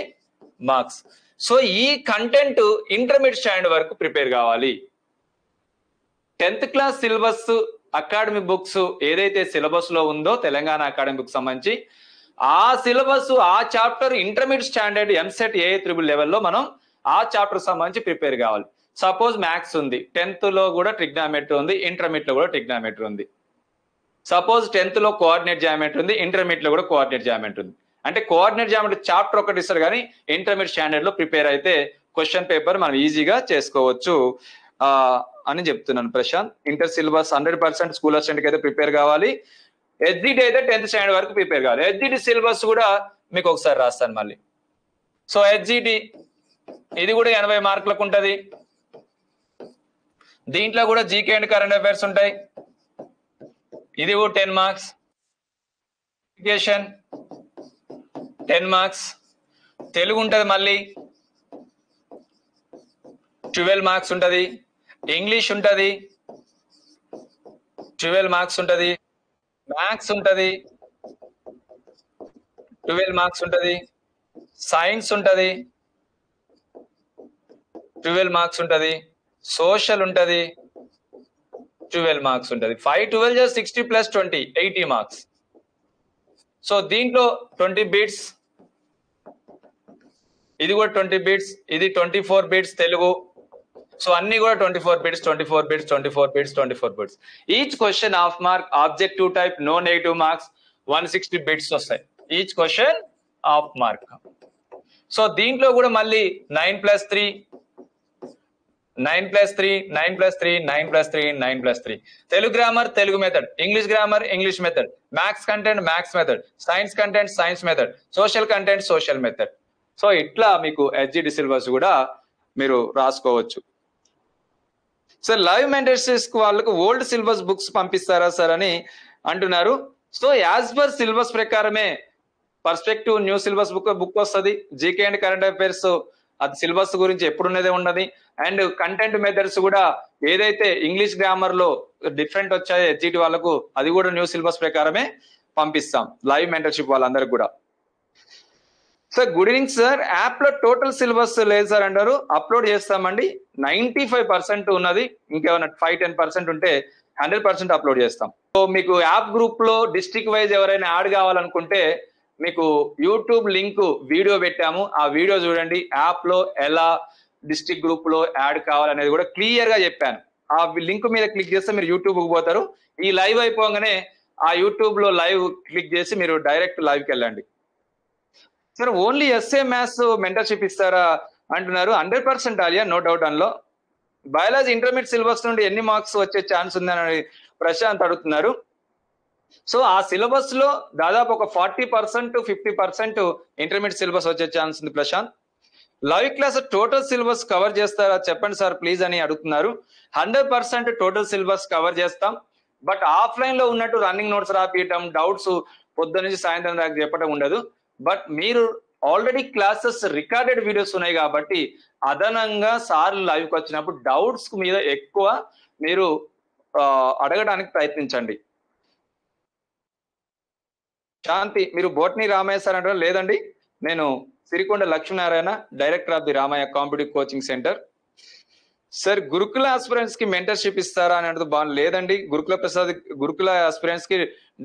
మార్క్స్. సో ఈ కంటెంట్ ఇంటర్మీడియట్ స్టాండర్డ్ వరకు ప్రిపేర్ కావాలి. Tenth class syllabus academy books ఏదైతే సిలబస్లో ఉందో తెలంగాణ అకాడమీ బుక్ సంబంధించి ఆ సిలబస్ ఆ చాప్టర్ ఇంటర్మీడియట్ స్టాండర్డ్ ఎంసెట్ ఏ త్రిబుల్ లెవెల్లో మనం ఆ చాప్టర్ సంబంధించి ప్రిపేర్ కావాలి. సపోజ్ మ్యాథ్స్ ఉంది టెన్త్లో కూడా ట్రిగ్నామెట్రీ ఉంది ఇంటర్మీడియట్లో కూడా ట్రిగ్నామెట్రీ ఉంది. సపోజ్ టెన్త్లో కోఆర్డినేట్ జామెంట్ ఉంది ఇంటర్మీడియట్లో కూడా కోఆర్డినేట్ జామెంట్ ఉంది. అంటే కోఆర్డినేట్ జామెంట్ చాప్టర్ ఒకటి ఇస్తారు కానీ ఇంటర్మీడియట్ స్టాండర్డ్లో ప్రిపేర్ అయితే క్వశ్చన్ పేపర్ మనం ఈజీగా చేసుకోవచ్చు. ఆ అని చెప్తున్నాను Prashant. Inter syllabus hundred percent school assistant అయితే ప్రిపేర్ కావాలి. హెచ్డిటి అయితే టెన్త్ స్టాండర్డ్ వరకు ప్రిపేర్ కావాలి. హెచ్డిటి సిలబస్ కూడా మీకు ఒకసారి రాస్తాను మళ్ళీ. సో హెచ్జిటి ఇది కూడా ఎనభై మార్కులకు ఉంటది. దీంట్లో కూడా జీకే అండ్ కరెంట్ అఫైర్స్ ఉంటాయి. ఇది కూడా ten marks education ten marks Telugu ఉంటుంది మళ్ళీ. ట్వెల్వ్ మార్క్స్ ఉంటుంది. ఇంగ్లీష్ ఉంటుంది. ట్వెల్వ్ మార్క్స్ ఉంటుంది. మ్యాథ్స్ ఉంటుంది. ట్వెల్వ్ మార్క్స్ ఉంటుంది. సైన్స్ ఉంటుంది. ట్వెల్వ్ మార్క్స్ ఉంటుంది. సోషల్ ఉంటుంది. ట్వెల్వ్ మార్క్స్ ఉంటుంది. Five twelve just sixty plus twenty eighty marks so దీంట్లో ట్వంటీ బీట్స్ ఇది కూడా ట్వంటీ బీట్స్ ఇది twenty four bits Telugu. So అన్ని కూడా twenty four bits twenty four bits twenty four bits twenty four bits each question half mark objective type no negative marks one sixty bits వస్తాయి. Each question half mark so దీంట్లో కూడా మళ్ళీ nine plus three nine plus three nine plus three nine plus three nine plus three. Telugu grammar Telugu method English grammar English method maths content maths method science content science method social content social method so ఇట్లా మీకు హెచ్జిడి సిలబస్ కూడా మీరు రాసుకోవచ్చు. సార్ లైవ్ మెంటర్షిప్స్ వాళ్ళకు ఓల్డ్ సిలబస్ బుక్స్ పంపిస్తారా సార్ అని అంటున్నారు. సో యాజ్ పర్ సిలబస్ ప్రకారమే perspective new syllabus book book వస్తుంది. జీకే అండ్ కరెంట్ అఫైర్స్ అది సిలబస్ గురించి ఎప్పుడు ఉన్నదే. ఉన్నది అండ్ కంటెంట్ మెథడ్స్ కూడా ఏదైతే ఇంగ్లీష్ గ్రామర్లో డిఫరెంట్ వచ్చాయో ఎస్జిటి వాళ్ళకు అది కూడా న్యూ సిలబస్ ప్రకారమే పంపిస్తాం. లైవ్ మెంటర్షిప్ వాళ్ళందరికి కూడా. Sir good evening sir. యాప్లో టోటల్ సిలబస్ లేదు సార్ అంటారు. అప్లోడ్ చేస్తామండి. నైన్టీ ఫైవ్ పర్సెంట్ ఉన్నది. ఇంకేమైనా ఫైవ్ టెన్ పర్సెంట్ ఉంటే హండ్రెడ్ పర్సెంట్ అప్లోడ్ చేస్తాం. సో మీకు యాప్ గ్రూప్లో డిస్ట్రిక్ట్ వైజ్ ఎవరైనా యాడ్ కావాలనుకుంటే మీకు యూట్యూబ్ లింక్ వీడియో పెట్టాము. ఆ వీడియో చూడండి. యాప్లో ఎలా డిస్ట్రిక్ట్ గ్రూప్లో యాడ్ కావాలనేది కూడా క్లియర్గా చెప్పాను. ఆ లింక్ మీద క్లిక్ చేస్తే మీరు యూట్యూబ్కి పోతారు. ఈ లైవ్ అయిపోగానే ఆ యూట్యూబ్లో లైవ్ క్లిక్ చేసి మీరు డైరెక్ట్ లైవ్కి వెళ్ళండి. Sir only SA maths mentorship ఇస్తారా అంటున్నారు. Hundred percent Aliya no doubt అందులో. బయాలజీ ఇంటర్మీడియట్ సిలబస్ నుండి ఎన్ని మార్క్స్ వచ్చే ఛాన్స్ ఉందని ప్రశాంత్ అడుగుతున్నారు. సో ఆ సిలబస్లో దాదాపు ఒక forty percent fifty percent intermediate syllabus వచ్చే ఛాన్స్ ఉంది Prashant. Live class total syllabus cover చేస్తారా చెప్పండి సార్ ప్లీజ్ అని అడుగుతున్నారు. Hundred percent total syllabus cover చేస్తాం. బట్ ఆఫ్లైన్లో ఉన్నట్టు రన్నింగ్ నోట్స్ రాపియటం డౌట్స్ పొద్దు నుంచి సాయంత్రం దాకా చెప్పడం ఉండదు. బట్ మీరు ఆల్రెడీ క్లాసెస్ రికార్డెడ్ వీడియోస్ ఉన్నాయి కాబట్టి అదనంగా సార్లు లైవ్కి వచ్చినప్పుడు డౌట్స్ మీద ఎక్కువ మీరు అడగడానికి ప్రయత్నించండి. శాంతి మీరు బోట్ని రామయ్య సార్ అంటారు లేదండి నేను Sirikonda Lakshminarayana director of the Ramayya competitive coaching centre. Sir Gurukula ఆస్పిరెంట్స్కి mentorship ఇస్తారా అని అంటే బాగా లేదండి. గురుకుల ప్రసాద్ గురుకుల ఆస్పిరెంట్స్కి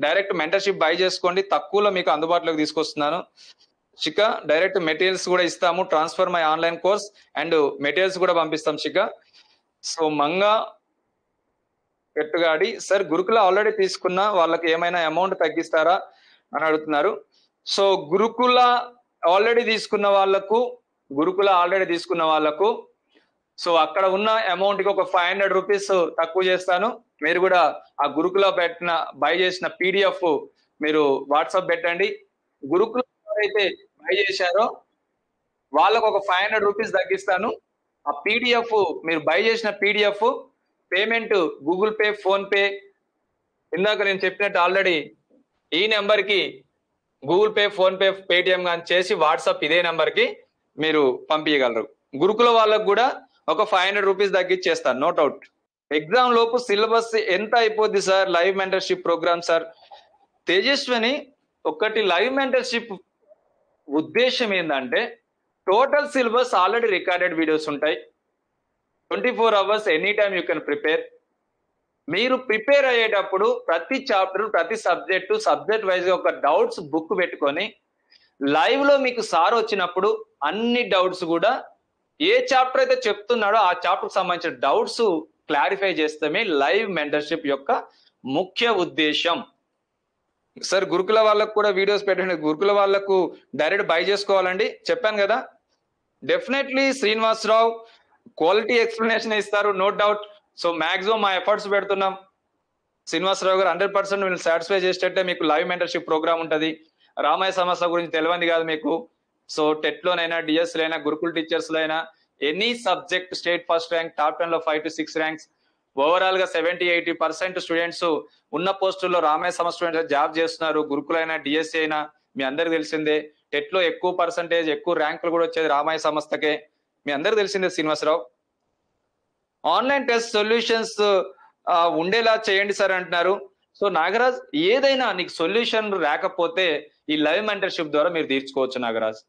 డైరెక్ట్ మెంటర్షిప్ బై చేసుకోండి. తక్కువలో మీకు అందుబాటులోకి తీసుకొస్తున్నాను. శిఖ డైరెక్ట్ మెటీరియల్స్ కూడా ఇస్తాము. Transfer my online course and materials కూడా పంపిస్తాం శిఖ. సో మంగా పెట్టుగాడి. సార్ గురుకుల ఆల్రెడీ తీసుకున్న వాళ్ళకి ఏమైనా అమౌంట్ తగ్గిస్తారా? అని అడుగుతున్నారు. సో గురుకుల ఆల్రెడీ తీసుకున్న వాళ్ళకు గురుకుల ఆల్రెడీ తీసుకున్న వాళ్ళకు సో అక్కడ ఉన్న అమౌంట్కి ఒక ఫైవ్ హండ్రెడ్ రూపీస్ తక్కువ చేస్తాను. మీరు కూడా ఆ గురుకుల పెట్టిన బై చేసిన పీడిఎఫ్ మీరు వాట్సాప్ పెట్టండి. గురుకుల ఎవరైతే బై చేశారో వాళ్ళకు ఒక ఫైవ్ హండ్రెడ్ రూపీస్ తగ్గిస్తాను. ఆ పీడిఎఫ్ మీరు బై చేసిన PDF payment Google pay PhonePe ఇందాక నేను చెప్పినట్టు ఆల్రెడీ ఈ నెంబర్కి Google pay phone pay Paytm కానీ చేసి వాట్సాప్ ఇదే నెంబర్కి మీరు పంపించగలరు గురుకుల వాళ్ళకు కూడా ఒక ఫైవ్ హండ్రెడ్ రూపీస్ తగ్గించేస్తాను నో డౌట్. ఎగ్జామ్ లోపు సిలబస్ ఎంత అయిపోద్ది sir? Live mentorship program sir. Tejaswini ఒకటి లైవ్ మెంటర్షిప్ ఉద్దేశం ఏంటంటే total syllabus already recorded videos ఉంటాయి. Twenty four hours any time you can prepare. మీరు ప్రిపేర్ అయ్యేటప్పుడు ప్రతి చాప్టర్ ప్రతి సబ్జెక్టు సబ్జెక్ట్ వైజ్ ఒక డౌట్స్ బుక్ పెట్టుకొని లైవ్లో మీకు సార్ వచ్చినప్పుడు అన్ని డౌట్స్ కూడా ఏ చాప్టర్ అయితే చెప్తున్నాడో ఆ చాప్టర్ సంబంధించిన డౌట్స్ క్లారిఫై చేస్తామే లైవ్ మెంటర్షిప్ యొక్క ముఖ్య ఉద్దేశం. సార్ గురుకుల వాళ్ళకు కూడా వీడియోస్ పెట్టండి. గురుకుల వాళ్ళకు డైరెక్ట్ బై చేసుకోవాలండి. చెప్పాను కదా? డెఫినెట్లీ శ్రీనివాసరావు క్వాలిటీ ఎక్స్ప్లెనేషన్ ఇస్తారు నో డౌట్. సో మాక్సిమం మా ఎఫర్ట్స్ పెడుతున్నాం. శ్రీనివాసరావు గారు హండ్రెడ్ పర్సెంట్ మిమ్మల్ని సాటిస్ఫై చేసేటట్టే మీకు లైవ్ మెంటర్షిప్ ప్రోగ్రామ్ ఉంటుంది. రామాయ సమస్య గురించి తెలియంది కాదు మీకు. సో టెట్లోనైనా లోనైనా Gurukul teachers లైనా any subject state first rank top టెన్లో ఫైవ్ టు సిక్స్ ర్యాంక్స్ ఓవరాల్గా సెవెంటీ ఎయిటీ పర్సెంట్ స్టూడెంట్స్ ఉన్న పోస్టుల్లో రామాయ సమస్య స్టూడెంట్స్ జాబ్ చేస్తున్నారు. గురుకులైనా డిఎస్సి అయినా మీ అందరికి తెలిసిందే. టెట్లో ఎక్కువ పర్సంటేజ్ ఎక్కువ ర్యాంకులు కూడా వచ్చేది రామాయ సంస్థకే మీ అందరికి తెలిసిందే శ్రీనివాసరావు. ఆన్లైన్ టెస్ట్ సొల్యూషన్స్ ఉండేలా చేయండి సార్ అంటున్నారు. సో నాగరాజ్ ఏదైనా నీకు సొల్యూషన్ రాకపోతే ఈ లైవ్ మెంటర్షిప్ ద్వారా మీరు తీర్చుకోవచ్చు నాగరాజ్.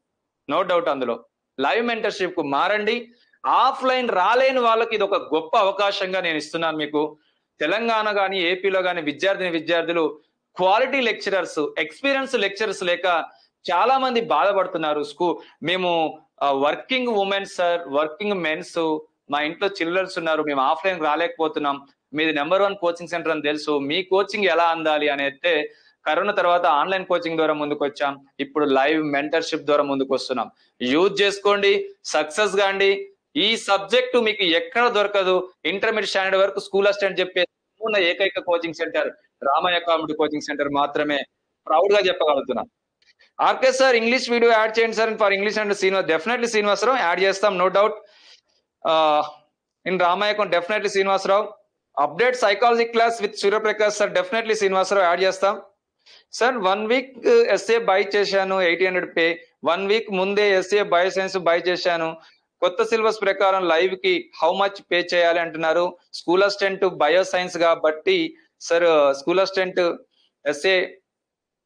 నో డౌట్ అందులో. లైవ్ మెంటర్షిప్కు మారండి. ఆఫ్లైన్ రాలేని వాళ్ళకి ఇది ఒక గొప్ప అవకాశంగా నేను ఇస్తున్నాను మీకు. తెలంగాణ కానీ ఏపీలో కానీ విద్యార్థిని విద్యార్థులు క్వాలిటీ లెక్చరర్స్ ఎక్స్పీరియన్స్ లెక్చరర్స్ లేక చాలా మంది బాధపడుతున్నారు స్కూ మేము working womens sir working mens మా ఇంట్లో చిల్డ్రన్స్ ఉన్నారు మేము ఆఫ్లైన్ రాలేకపోతున్నాం మీది నెంబర్ వన్ కోచింగ్ సెంటర్ అని తెలుసు మీ కోచింగ్ ఎలా అందాలి అని అయితే కరోనా తర్వాత ఆన్లైన్ కోచింగ్ ద్వారా ముందుకు వచ్చాం ఇప్పుడు లైవ్ మెంటర్షిప్ ద్వారా ముందుకు వస్తున్నాం యూజ్ చేసుకోండి సక్సెస్ కాండి ఈ సబ్జెక్టు మీకు ఎక్కడ దొరకదు ఇంటర్మీడియట్ స్టాండర్డ్ వరకు స్కూల్ అసిస్టెంట్ చెప్పే ఉన్న ఏకైక coaching centre Ramayya comedy coaching centre మాత్రమే ప్రౌడ్గా చెప్పగలుగుతున్నాం. RK sir English video add చేయండి sir for English and Srinivas definitely Srinivasarao add చేస్తాం no doubt. In రామాయకం definitely Srinivasarao. Update psychology class with Suryaprakash sir definitely Srinivasarao add చేస్తాం. Sir one week SA buy చేశాను eighty hundred pay one week ముందే ఎస్ఏ బయో సైన్స్ బై చేశాను. కొత్త సిలబస్ ప్రకారం లైవ్కి హౌ మచ్ పే చేయాలి అంటున్నారు. స్కూల్ అసిస్టెంట్ బయో సైన్స్ కాబట్టి సార్ స్కూల్ అసిస్టెంట్ ఎస్ఏ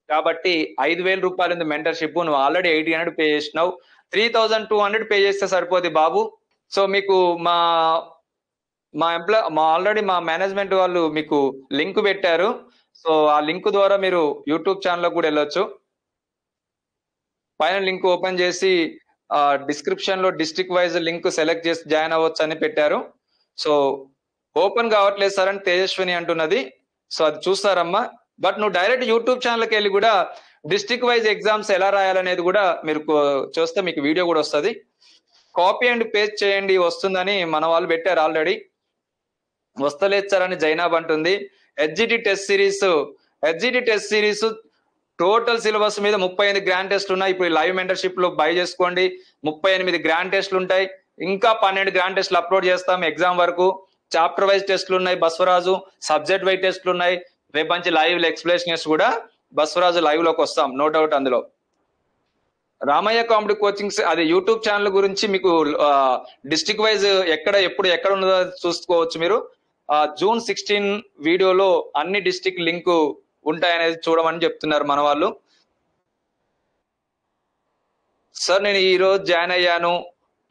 కాబట్టి ఐదు వేల రూపాయలు మెంటర్షిప్ నువ్వు ఆల్రెడీ ఎయిటీ హండ్రెడ్ పే చేసినావు. Three thousand two hundred pay చేస్తే సరిపోద్ది బాబు. సో మీకు మా మా ఎంప్లాయ్ మా ఆల్రెడీ మా మేనేజ్మెంట్ వాళ్ళు మీకు లింక్ పెట్టారు. సో ఆ లింక్ ద్వారా మీరు యూట్యూబ్ ఛానల్ కూడా వెళ్ళొచ్చు. పైన లింక్ ఓపెన్ చేసి డిస్క్రిప్షన్లో డిస్ట్రిక్ట్ వైజ్ లింక్ సెలెక్ట్ చేసి జాయిన్ అవ్వచ్చు అని పెట్టారు. సో ఓపెన్ కావట్లేదు సార్ అని తేజస్విని అంటున్నది. సో అది చూస్తారమ్మా. బట్ నువ్వు డైరెక్ట్ యూట్యూబ్ ఛానల్కి వెళ్ళి కూడా డిస్ట్రిక్ట్ వైజ్ ఎగ్జామ్స్ ఎలా రాయాలనేది కూడా మీరు చూస్తే మీకు వీడియో కూడా వస్తుంది. కాపీ అండ్ పేస్ట్ చేయండి వస్తుందని మన వాళ్ళు పెట్టారు ఆల్రెడీ. వస్తలేదు సార్ అని జైనాబ్ అంటుంది HGT test series HGT test series total syllabus మీద ముప్పై ఎనిమిది గ్రాండ్ టెస్ట్లు ఉన్నాయి. ఇప్పుడు లైవ్ మెంటర్షిప్లో బై చేసుకోండి. ముప్పై ఎనిమిది గ్రాండ్ టెస్ట్లు ఉంటాయి. ఇంకా పన్నెండు గ్రాండ్ టెస్ట్లు అప్లోడ్ చేస్తాం ఎగ్జామ్ వరకు. చాప్టర్ వైజ్ టెస్ట్లు ఉన్నాయి బస్వరాజు. సబ్జెక్ట్ వైజ్ టెస్ట్లు ఉన్నాయి. రేపు మంచి లైవ్ ఎక్స్ప్లెనేషన్స్ కూడా బస్వరాజు లైవ్లోకి వస్తాం. నో డౌట్ అందులో. రామయ్య కామెడీ కోచింగ్స్ అది యూట్యూబ్ ఛానల్ గురించి మీకు డిస్ట్రిక్ట్ వైజ్ ఎక్కడ ఎప్పుడు ఎక్కడ ఉన్నదో చూసుకోవచ్చు మీరు. జూన్ సిక్స్టీన్ వీడియోలో అన్ని డిస్ట్రిక్ట్ లింక్ ఉంటాయనేది చూడమని చెప్తున్నారు మన వాళ్ళు. సార్ నేను ఈ రోజు జాయిన్ అయ్యాను.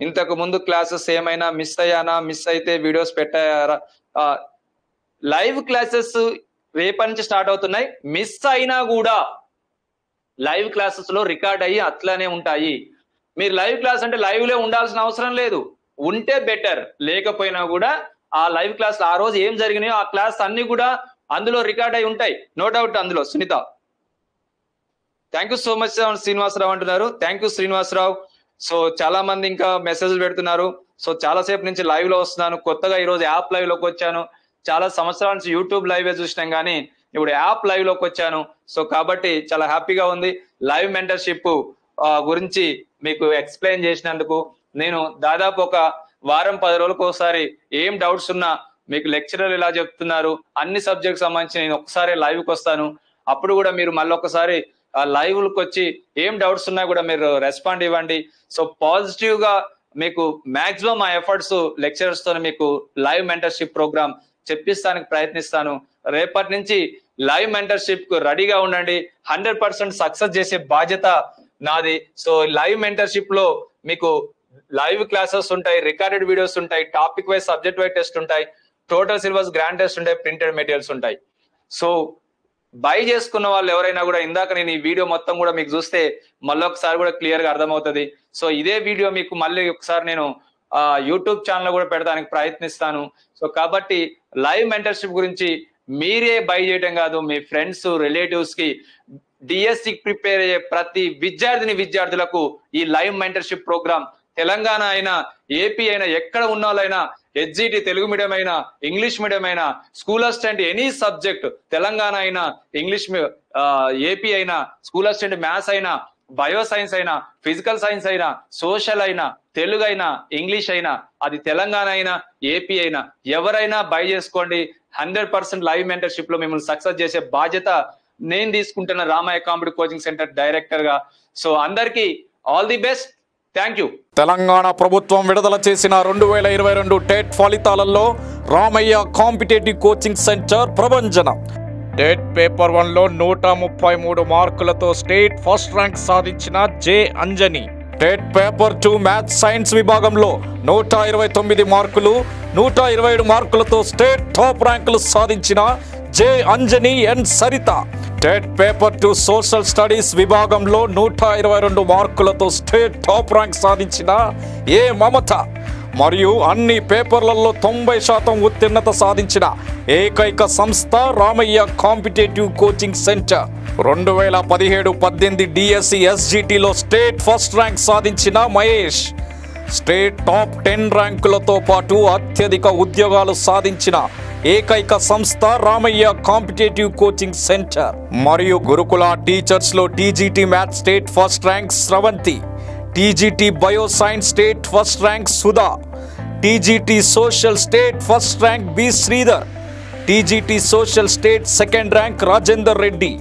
ఇంతకు ముందు క్లాసెస్ ఏమైనా మిస్ అయ్యానా? మిస్ అయితే వీడియోస్ పెట్టారా? లైవ్ క్లాసెస్ రేపటి నుంచి స్టార్ట్ అవుతున్నాయి. మిస్ అయినా కూడా లైవ్ క్లాసెస్లో రికార్డ్ అయ్యి అట్లానే ఉంటాయి. మీరు లైవ్ క్లాస్ అంటే లైవ్లో ఉండాల్సిన అవసరం లేదు. ఉంటే బెటర్. లేకపోయినా కూడా ఆ లైవ్ క్లాస్ ఆ రోజు ఏం జరిగినాయో ఆ క్లాస్ అన్ని కూడా అందులో రికార్డ్ అయి ఉంటాయి. నో డౌట్ అందులో. Sunitha. Thank you so much Srinivasarao అంటున్నారు. Thank you Srinivasarao. సో చాలా మంది ఇంకా మెసేజ్లు పెడుతున్నారు. సో చాలా సేపు నుంచి లైవ్లో వస్తున్నాను. కొత్తగా ఈ రోజు యాప్ లైవ్లోకి వచ్చాను. చాలా సంవత్సరాల నుంచి యూట్యూబ్ లైవ్ చూసినాం కానీ ఇప్పుడు యాప్ లైవ్లోకి వచ్చాను. సో కాబట్టి చాలా హ్యాపీగా ఉంది. లైవ్ మెంటర్షిప్ గురించి మీకు ఎక్స్ప్లెయిన్ చేసినందుకు నేను దాదాపు ఒక వారం పది రోజులకు ఒకసారి ఏం డౌట్స్ ఉన్నా మీకు లెక్చరర్ ఇలా చెప్తున్నారు. అన్ని సబ్జెక్ట్ సంబంధించి నేను ఒకసారి లైవ్కి వస్తాను. అప్పుడు కూడా మీరు మళ్ళీ ఒకసారి లైవ్కి వచ్చి ఏం డౌట్స్ ఉన్నా కూడా మీరు రెస్పాండ్ ఇవ్వండి. సో పాజిటివ్గా మీకు మాక్సిమం ఆ ఎఫర్ట్స్ లెక్చరర్స్తో మీకు లైవ్ మెంటర్షిప్ ప్రోగ్రామ్ చెప్పిస్తానికి ప్రయత్నిస్తాను. రేపటి నుంచి లైవ్ మెంటర్షిప్కు రెడీగా ఉండండి. హండ్రెడ్ పర్సెంట్ సక్సెస్ చేసే బాధ్యత నాది. సో లైవ్ మెంటర్షిప్లో మీకు లైవ్ క్లాసెస్ ఉంటాయి రికార్డెడ్ వీడియోస్ ఉంటాయి topic wise subject wise test ఉంటాయి టోటల్ సిలబస్ గ్రాండ్ టెస్ట్ ఉంటాయి ప్రింటెడ్ మెటీరియల్స్ ఉంటాయి. సో బై చేసుకున్న వాళ్ళు ఎవరైనా కూడా ఇందాక నేను ఈ వీడియో మొత్తం కూడా మీకు చూస్తే మళ్ళీ ఒకసారి కూడా క్లియర్గా అర్థమవుతుంది. సో ఇదే వీడియో మీకు మళ్ళీ ఒకసారి నేను యూట్యూబ్ ఛానల్ కూడా పెడతానికి ప్రయత్నిస్తాను. సో కాబట్టి లైవ్ మెంటర్షిప్ గురించి మీరే బై చేయటం కాదు మీ ఫ్రెండ్స్ రిలేటివ్స్కి డిఎస్సి ప్రిపేర్ అయ్యే ప్రతి విద్యార్థిని విద్యార్థులకు ఈ లైవ్ మెంటర్షిప్ ప్రోగ్రామ్ తెలంగాణ అయినా ఏపీ అయినా ఎక్కడ ఉన్న వాళ్ళైనా హెచ్జిటి తెలుగు మీడియం అయినా ఇంగ్లీష్ మీడియం అయినా school assistant any subject Telangana అయినా ఇంగ్లీష్ ఏపీ అయినా స్కూల్ అసిస్టెంట్ మ్యాథ్స్ అయినా బయో సైన్స్ అయినా ఫిజికల్ సైన్స్ అయినా సోషల్ అయినా తెలుగు అయినా ఇంగ్లీష్ అయినా అది తెలంగాణ అయినా ఏపీ అయినా ఎవరైనా బై చేసుకోండి. హండ్రెడ్ పర్సెంట్ లైవ్ మెంటర్షిప్లో మిమ్మల్ని సక్సెస్ చేసే బాధ్యత నేను తీసుకుంటున్న రామయ్య కామెడీ కోచింగ్ సెంటర్ డైరెక్టర్గా సో అందరికీ all the best. Thank you. Telangana ప్రభుత్వం విడుదల చేసిన రెండు వేల ఇరవై రెండు టెట్ ఫలితాలలో రామయ్య కాంపిటేటివ్ కోచింగ్ సెంటర్ ప్రభంజనం. టెట్ పేపర్ వన్లో నూట ముప్పై మూడు మార్కులతో స్టేట్ ఫస్ట్ ర్యాంక్ సాధించిన J Anjani. TET paper two maths science విభాగంలో నూట ఇరవై తొమ్మిది మార్కులు నూట ఇరవై ఏడు మార్కులతో స్టేట్ టాప్ ర్యాంకులు సాధించిన J. Anjani N. Saritha. TET paper two social studies విభాగంలో నూట ఇరవై రెండు మార్కులతో స్టేట్ టాప్ ర్యాంక్ సాధించిన ఏ. మమత. మరియు అన్ని పేపర్లలో తొంభై శాతం ఉత్తీర్ణత సాధించిన ఏకైక సంస్థ రామయ్య కాంపిటేటివ్ కోచింగ్ సెంటర్. రెండు వేల పదిహేడు పద్దెనిమిది డిఎస్సి ఎస్జిటిలో స్టేట్ ఫస్ట్ ర్యాంక్ సాధించిన మహేష్. స్టేట్ టాప్ టెన్ ర్యాంకులతో పాటు అత్యధిక ఉద్యోగాలు సాధించిన ఏకైక సంస్థ రామయ్య కాంపిటేటివ్ కోచింగ్ సెంటర్. మరియు గురుకుల టీచర్స్లో TGT maths state first rank Sravanthi. TGT bio science state first rank Sudha. TGT social state first rank B Sridhar. TGT social state second rank Rajender Reddy.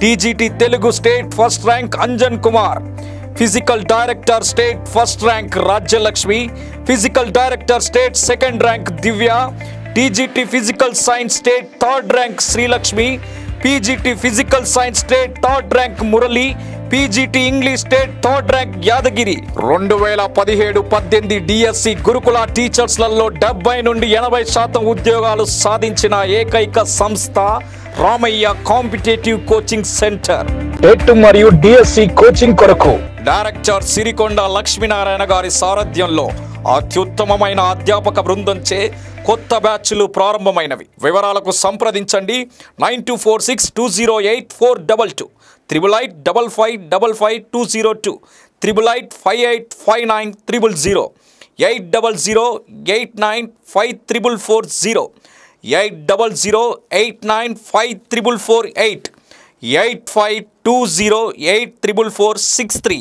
TGT Telugu state first rank Anjan Kumar. Physical director state first rank Rajyalakshmi. Physical director state second rank Divya. TGT physical science state third rank Srilakshmi. PGT physical science state third rank Murali. PGT English state third rank Yadagiri. రెండు వేల పదిహేడు పద్దెనిమిది డిఎస్సి గురుకుల టీచర్స్లలో డెబ్బై నుండి ఎనభై శాతం ఉద్యోగాలు సాధించిన ఏకైక సంస్థ Ramayya competitive coaching centre. TET మరియు డిఎస్సి కోచింగ్ కొరకు? డైరెక్టర్ సిరికొండ లక్ష్మీనారాయణ గారి సారథ్యంలో అత్యుత్తమమైన అధ్యాపక బృందంచే కొత్త బ్యాచ్లు ప్రారంభమైనవి. వివరాలకు సంప్రదించండి. Nine two four six two zero eight four double two triple eight double five double five two zero two triple eight five eight five nine triple zero eight double zero eight nine five triple four zero. Eight double zero eight nine five triple four eight eight five two zero eight triple four six three